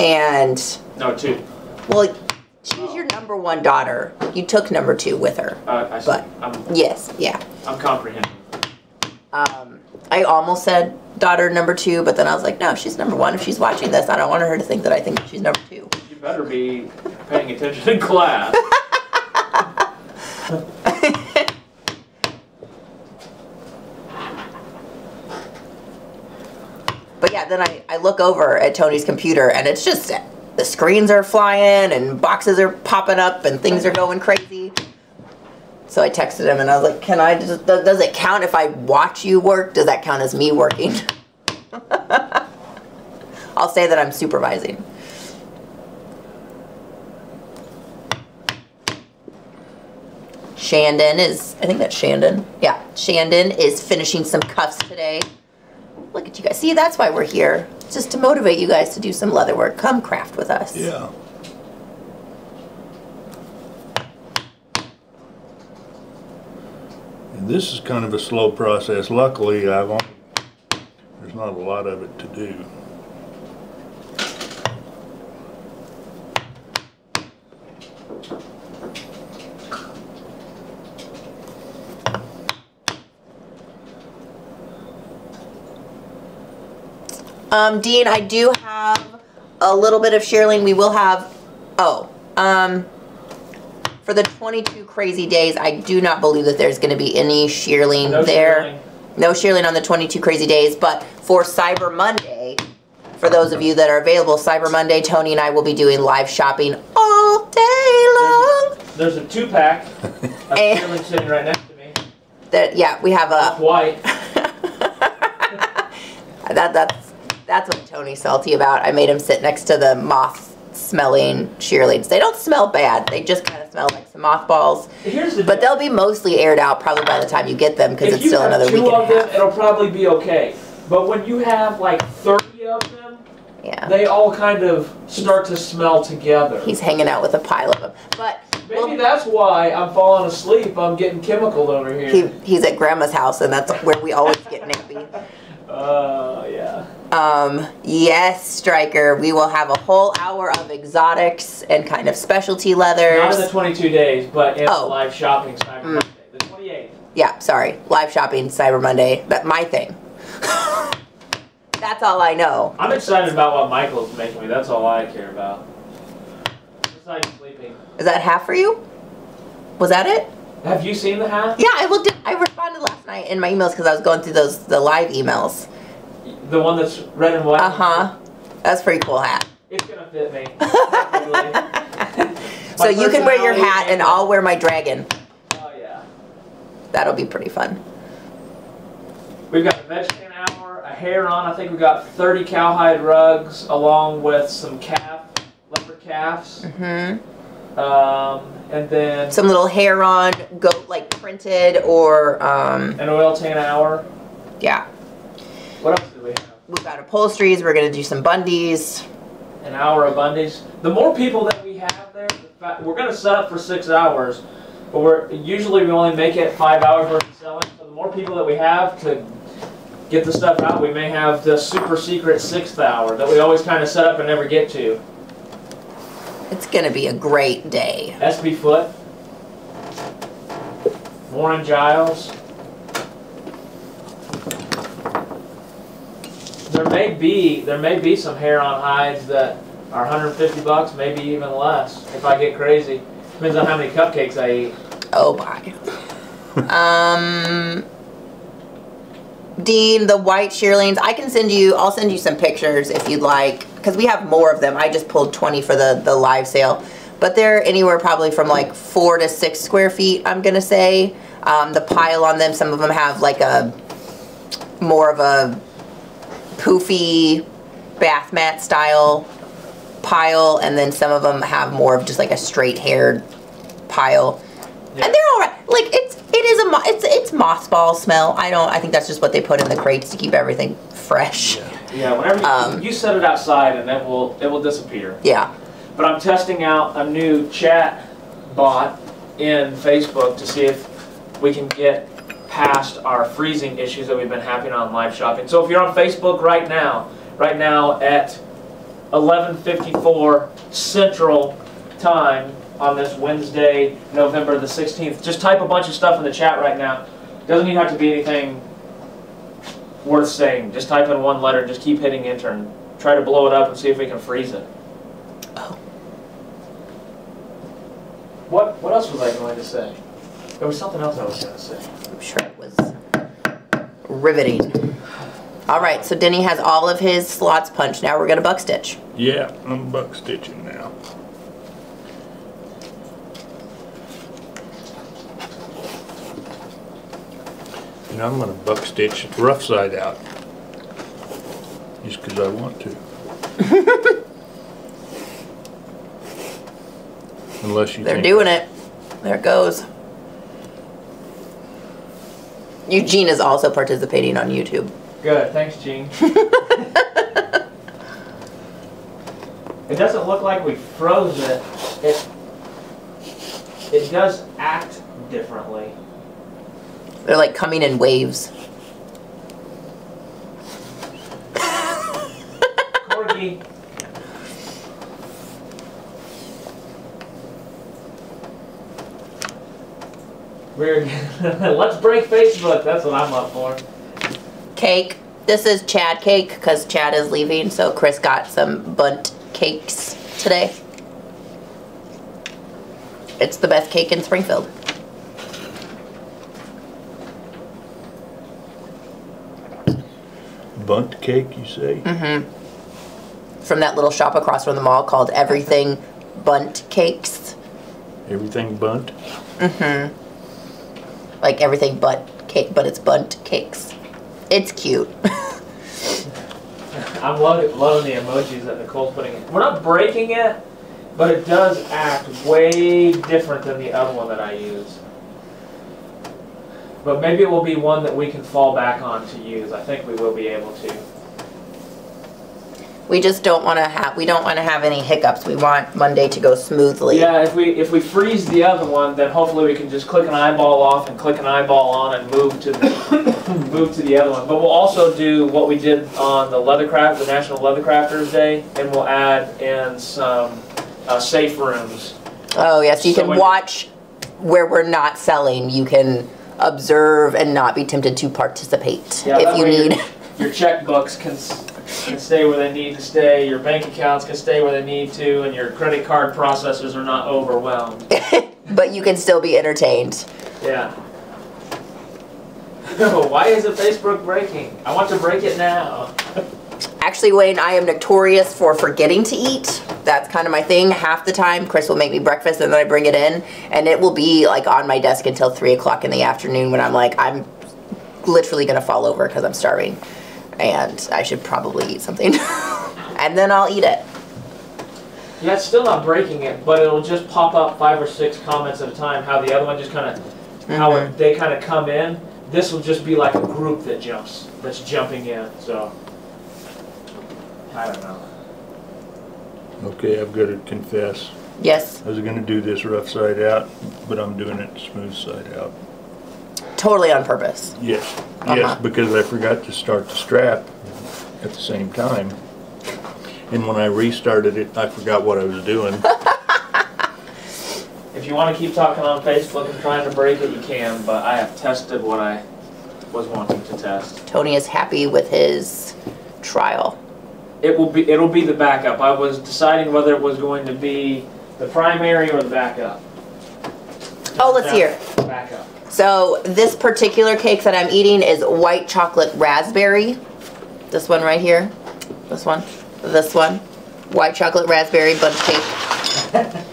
and No, two. well, she's your number one daughter. You took number two with her. Uh, I see. But- I'm, Yes, yeah. I'm comprehending. Um, I almost said daughter number two, but then I was like, no, she's number one. If she's watching this, I don't want her to think that I think she's number two. You better be paying attention in class. then I, I look over at Tony's computer and it's just the screens are flying and boxes are popping up and things are going crazy. So I texted him and I was like, "Can I? Does, does it count if I watch you work? Does that count as me working?" I'll say that I'm supervising. Shandon is, I think that's Shandon. Yeah, Shandon is finishing some cuffs today. Look at you guys. See, that's why we're here. Just to motivate you guys to do some leather work. Come craft with us. Yeah. And this is kind of a slow process. Luckily, I've only, there's not a lot of it to do. Um, Dean, I do have a little bit of shearling. We will have, oh, um, for the 22 crazy days, I do not believe that there's going to be any shearling No there. shearling. No shearling on the 22 crazy days, but for Cyber Monday, for those of you that are available, Cyber Monday, Tony and I will be doing live shopping all day long. There's a two pack of And- feeling sitting right next to me. That yeah, we have a White. that that's that's what Tony's salty about. I made him sit next to the moth smelling shearlings. They don't smell bad. They just kind of smell like some mothballs. Here's the But they'll be mostly aired out probably by the time you get them because it's you still have another week two of them, it'll probably be okay. But when you have like 30 of them, Yeah. they all kind of start to smell together. He's hanging out with a pile of them. But Maybe well, that's why I'm falling asleep. I'm getting chemicaled over here. he, he's at grandma's house and that's where we always get nappy. Uh, yeah. Um, yes, Striker, we will have a whole hour of exotics and kind of specialty leathers. Not in the leathers. 22 days, but in Oh. live shopping Cyber Mm. Monday, the 28th. Yeah, sorry. Live shopping, Cyber Monday. That's my thing. That's all I know. I'm excited about what Michael's making me. That's all I care about. Besides sleeping. Is that half for you? Was that it? Have you seen the hat? Yeah, I looked at. I responded last night in my emails because I was going through those the live emails. The one that's red and white? Uh huh. That's a pretty cool hat. It's gonna fit me. So you can wear your hat and I'll wear my dragon. Oh yeah. That'll be pretty fun. We've got a vegetarian hour, a hair on. I think we got 30 cowhide rugs along with some calf, leopard calves. hmm Um, and then Some little hair on goat like printed or um an oil tan hour. yeah. What else do we have? We've got upholsteries. We're gonna do some bundies. An hour of bundies. The more people that we have there, the we're gonna set up for six hours, but we're usually we only make it five hours worth of selling. So the more people that we have to get the stuff out, we may have the super secret sixth hour that we always kind of set up and never get to. It's gonna be a great day. SB Foot, Warren Giles. There may be there may be some hair on hides that are 150 bucks, maybe even less if I get crazy. Depends on how many cupcakes I eat. Oh my. um, Dean, the white shearlings. I can send you. I'll send you some pictures if you'd like, because we have more of them. I just pulled twenty for the the live sale, but they're anywhere probably from like four to six square feet. I'm gonna say. Um, the pile on them. Some of them have like a more of a poofy bath mat style pile, and then some of them have more of just like a straight haired pile. Yeah. And they're all right. Like it's it is a it's it's mothball smell. I don't. I think that's just what they put in the crates to keep everything fresh. Yeah, whenever you, Um, you set it outside and it will it will disappear. Yeah. But I'm testing out a new chat bot in Facebook to see if we can get past our freezing issues that we've been having on live shopping. So if you're on Facebook right now, right now at 11:54 Central Time on this Wednesday, November the 16th, just type a bunch of stuff in the chat right now. Doesn't even have to be anything worth saying. Just type in one letter. Just keep hitting enter and try to blow it up and see if we can freeze it. Oh. What What else was I going to say? There was something else I was going to say. I'm sure it was riveting. All right, so Denny has all of his slots punched. Now we're gonna buck stitch. Yeah, I'm buck stitching now. And I'm gonna buck stitch the rough side out. Just 'cause I want to. Unless you They're think. doing it. There it goes. Eugene is also participating on YouTube. Good, thanks, Gene. it doesn't look like we froze it. It it does act differently. They're like coming in waves. Corgi. We're let's break Facebook. That's what I'm up for. Cake. This is Chad cake because Chad is leaving, so Chris got some Bundt cakes today. It's the best cake in Springfield. Bundt cake, you say? Mm-hmm. From that little shop across from the mall called Everything Bundt Cakes. Everything Bundt? Mm-hmm. Like everything but cake, but it's Bundt cakes. It's cute. I'm loving, loving the emojis that Nicole's putting in. We're not breaking it, but it does act way different than the other one that I use. But maybe it will be one that we can fall back on to use. I think we will be able to. we just don't want to have we don't want to have any hiccups. We want Monday to go smoothly. Yeah, if we if we freeze the other one, then hopefully we can just click an eyeball off and click an eyeball on and move to the move to the other one. But we'll also do what we did on the Leathercraft, the National Leathercrafters Day, and we'll add in some uh, safe rooms. Oh yes, you So can watch where we're not selling. You can observe and not be tempted to participate Yeah, if you need. Your checkbooks can can stay where they need to stay. Your bank accounts can stay where they need to, and your credit card processors are not overwhelmed. but you can still be entertained. Yeah. Why isn't Facebook breaking? I want to break it now. Actually, Wayne, I am notorious for forgetting to eat. That's kind of my thing. Half the time, Chris will make me breakfast and then I bring it in, and it will be like on my desk until three o'clock in the afternoon when I'm like, I'm literally gonna fall over because I'm starving, and I should probably eat something, and then I'll eat it. Yeah, it's still not breaking it, but it'll just pop up five or six comments at a time. How the other one just kind of, how Mhm. it, they kind of come in. This will just be like a group that jumps, that's jumping in. So I don't know. Okay, I've got to confess. Yes, I was gonna do this rough side out, but I'm doing it smooth side out. totally on purpose. Yes, Uh-huh. yes, because I forgot to start the strap at the same time. And when I restarted it, I forgot what I was doing. If you want to keep talking on Facebook and trying to break it, you can. But I have tested what I was wanting to test. Tony is happy with his trial. It will be. It'll be the backup. I was deciding whether it was going to be the primary or the backup. Oh, let's Yeah, hear. Backup. So this particular cake that I'm eating is white chocolate raspberry. This one right here. This one. This one. White chocolate raspberry Bundt cake.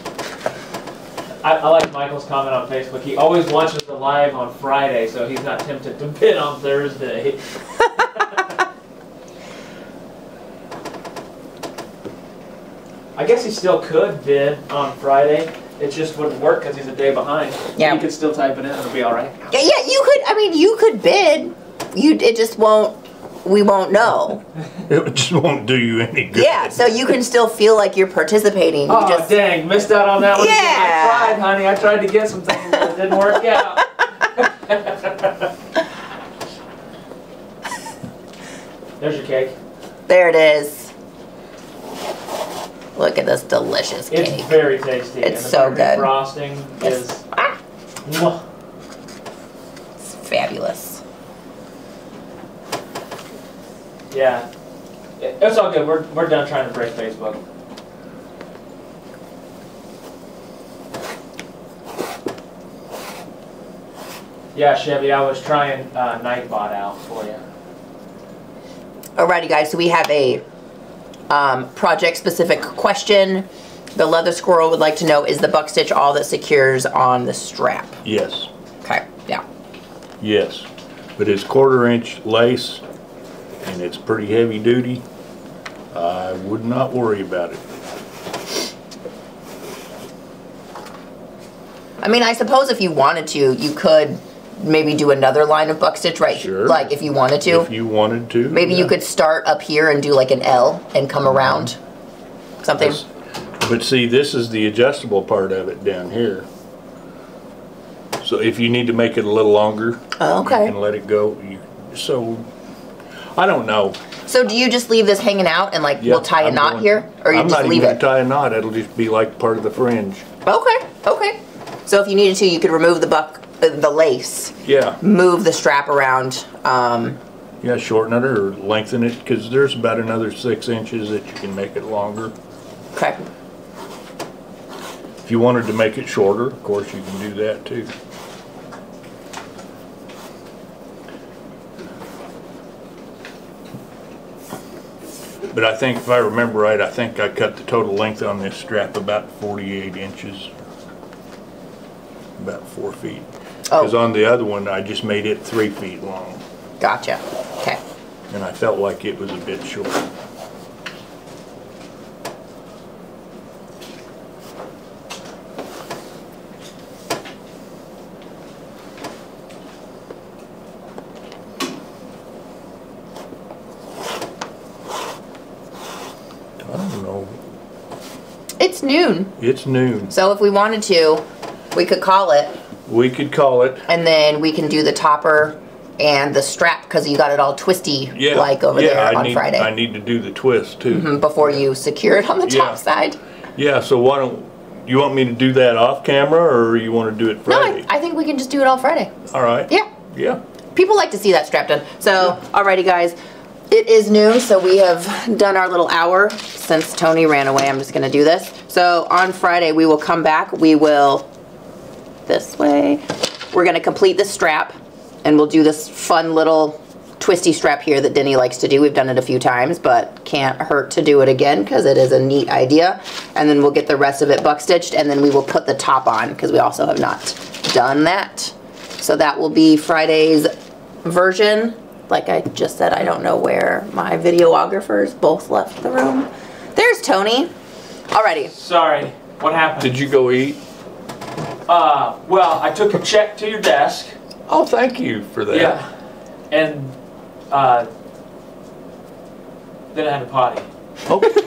I, I like Michael's comment on Facebook. He always watches the live on Friday, so he's not tempted to bid on Thursday. I guess he still could bid on Friday. It just wouldn't work because he's a day behind. Yeah. He could still type it in. It'll be all right. Yeah, yeah, you could. I mean, you could bid. You it just won't. We won't know. it just won't do you any good. Yeah, so you can still feel like you're participating. You oh just, dang, missed out on that one. Yeah. I tried, honey. I tried to get some things, but it didn't work out. There's your cake. There it is. Look at this delicious cake. It's very tasty. It's and so good. Frosting is. Ah, it's fabulous. Yeah. It's all good. We're, we're done trying to break Facebook. Yeah, Chevy, I was trying uh, Nightbot out for you. Alrighty, guys. So we have a um, project-specific question. The leather squirrel would like to know: Is the buck stitch all that secures on the strap? Yes, Okay. Yeah. yes. But it's quarter inch lace and it's pretty heavy duty. I would not worry about it. I mean, I suppose if you wanted to, you could maybe do another line of buck stitch, right? Sure. Like if you wanted to. If you wanted to. Maybe you could start up here and do like an L and come mm-hmm. around. Something. But see, this is the adjustable part of it down here. So if you need to make it a little longer, Oh, okay. and let it go. You, so, I don't know. So do you just leave this hanging out and like Yeah, we'll tie a I'm knot going- here, or you I'm just not leave even it? tie a knot. It'll just be like part of the fringe. Okay. Okay. So if you needed to, you could remove the buck, the lace, Yeah, move the strap around. Um, yeah, shorten it or lengthen it because there's about another six inches that you can make it longer. okay. If you wanted to make it shorter, of course, you can do that too. But I think if I remember right, I think I cut the total length on this strap about 48 inches. About four feet. Oh. Because Oh, on the other one, I just made it three feet long. gotcha. Okay. And I felt like it was a bit short. I don't know. It's noon, It's noon. so if we wanted to, we could call it, We could call it. and then we can do the topper and the strap because you got it all twisty Yeah. like over yeah, there I on need, Friday. I need to do the twist too. Mhm, before you secure it on the Yeah. top side. Yeah, so why don't, you want me to do that off camera or you want to do it No, Friday? I, I think we can just do it all Friday. All right. Yeah. Yeah. People like to see that strap done. So, alrighty, guys. It is noon, so we have done our little hour since Tony ran away. I'm just going to do this. So, on Friday, we will come back. We will this way. We're going to complete the strap, and we'll do this fun little twisty strap here that Denny likes to do. We've done it a few times, but can't hurt to do it again because it is a neat idea. And then we'll get the rest of it buck stitched, and then we will put the top on because we also have not done that. So that will be Friday's version. Like I just said, I don't know where my videographers both left the room. There's Tony. Alrighty. Sorry. What happened? Did you go eat? Uh, well, I took a check to your desk. Oh, thank you for that. Yeah. And, uh, then I had to potty.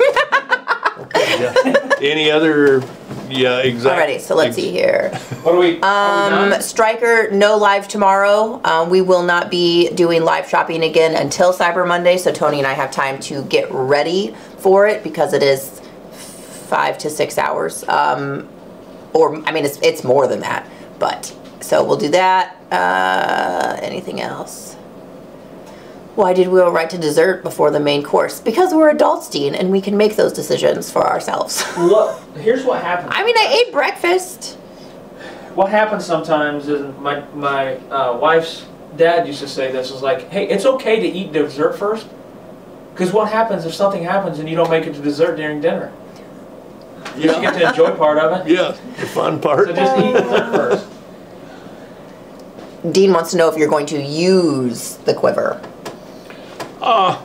Okay, yeah. Any other, yeah, exactly. Alrighty, so let's see here. What do we, are we Um, done? Striker, no live tomorrow. Um, we will not be doing live shopping again until Cyber Monday, so Tony and I have time to get ready for it because it is five to six hours. Um, or, I mean, it's, it's more than that, but, so we'll do that. Uh, anything else? Why did we all write to dessert before the main course? Because we're adults, Dean, and we can make those decisions for ourselves. Look, here's what happened. I mean, I ate breakfast. what happens sometimes is my my uh, wife's dad used to say this was like, hey, it's okay to eat dessert first, because what happens if something happens and you don't make it to dessert during dinner? You just get to enjoy part of it. Yeah, the fun part. So just eat dessert first. Dean wants to know if you're going to use the quiver. Uh,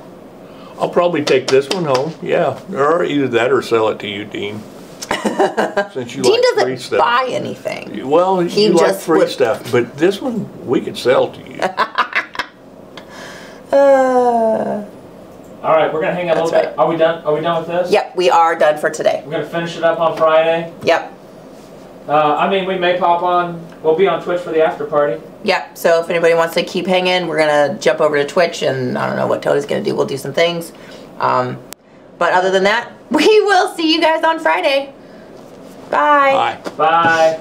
I'll probably take this one home, yeah. Or either that or sell it to you, Dean. Since you Dean like doesn't stuff. buy anything. Well, He you like free would- stuff, but this one we could sell to you. Uh, All right, we're gonna hang out a That's little bit. Are we done? Are we done with this? yep, we are done for today. We're gonna finish it up on Friday. Yep. Uh, I mean, we may pop on. We'll be on Twitch for the after party. Yep. So if anybody wants to keep hanging, we're gonna jump over to Twitch, and I don't know what Toad's gonna do. We'll do some things. Um, but other than that, we will see you guys on Friday. Bye. Bye. Bye.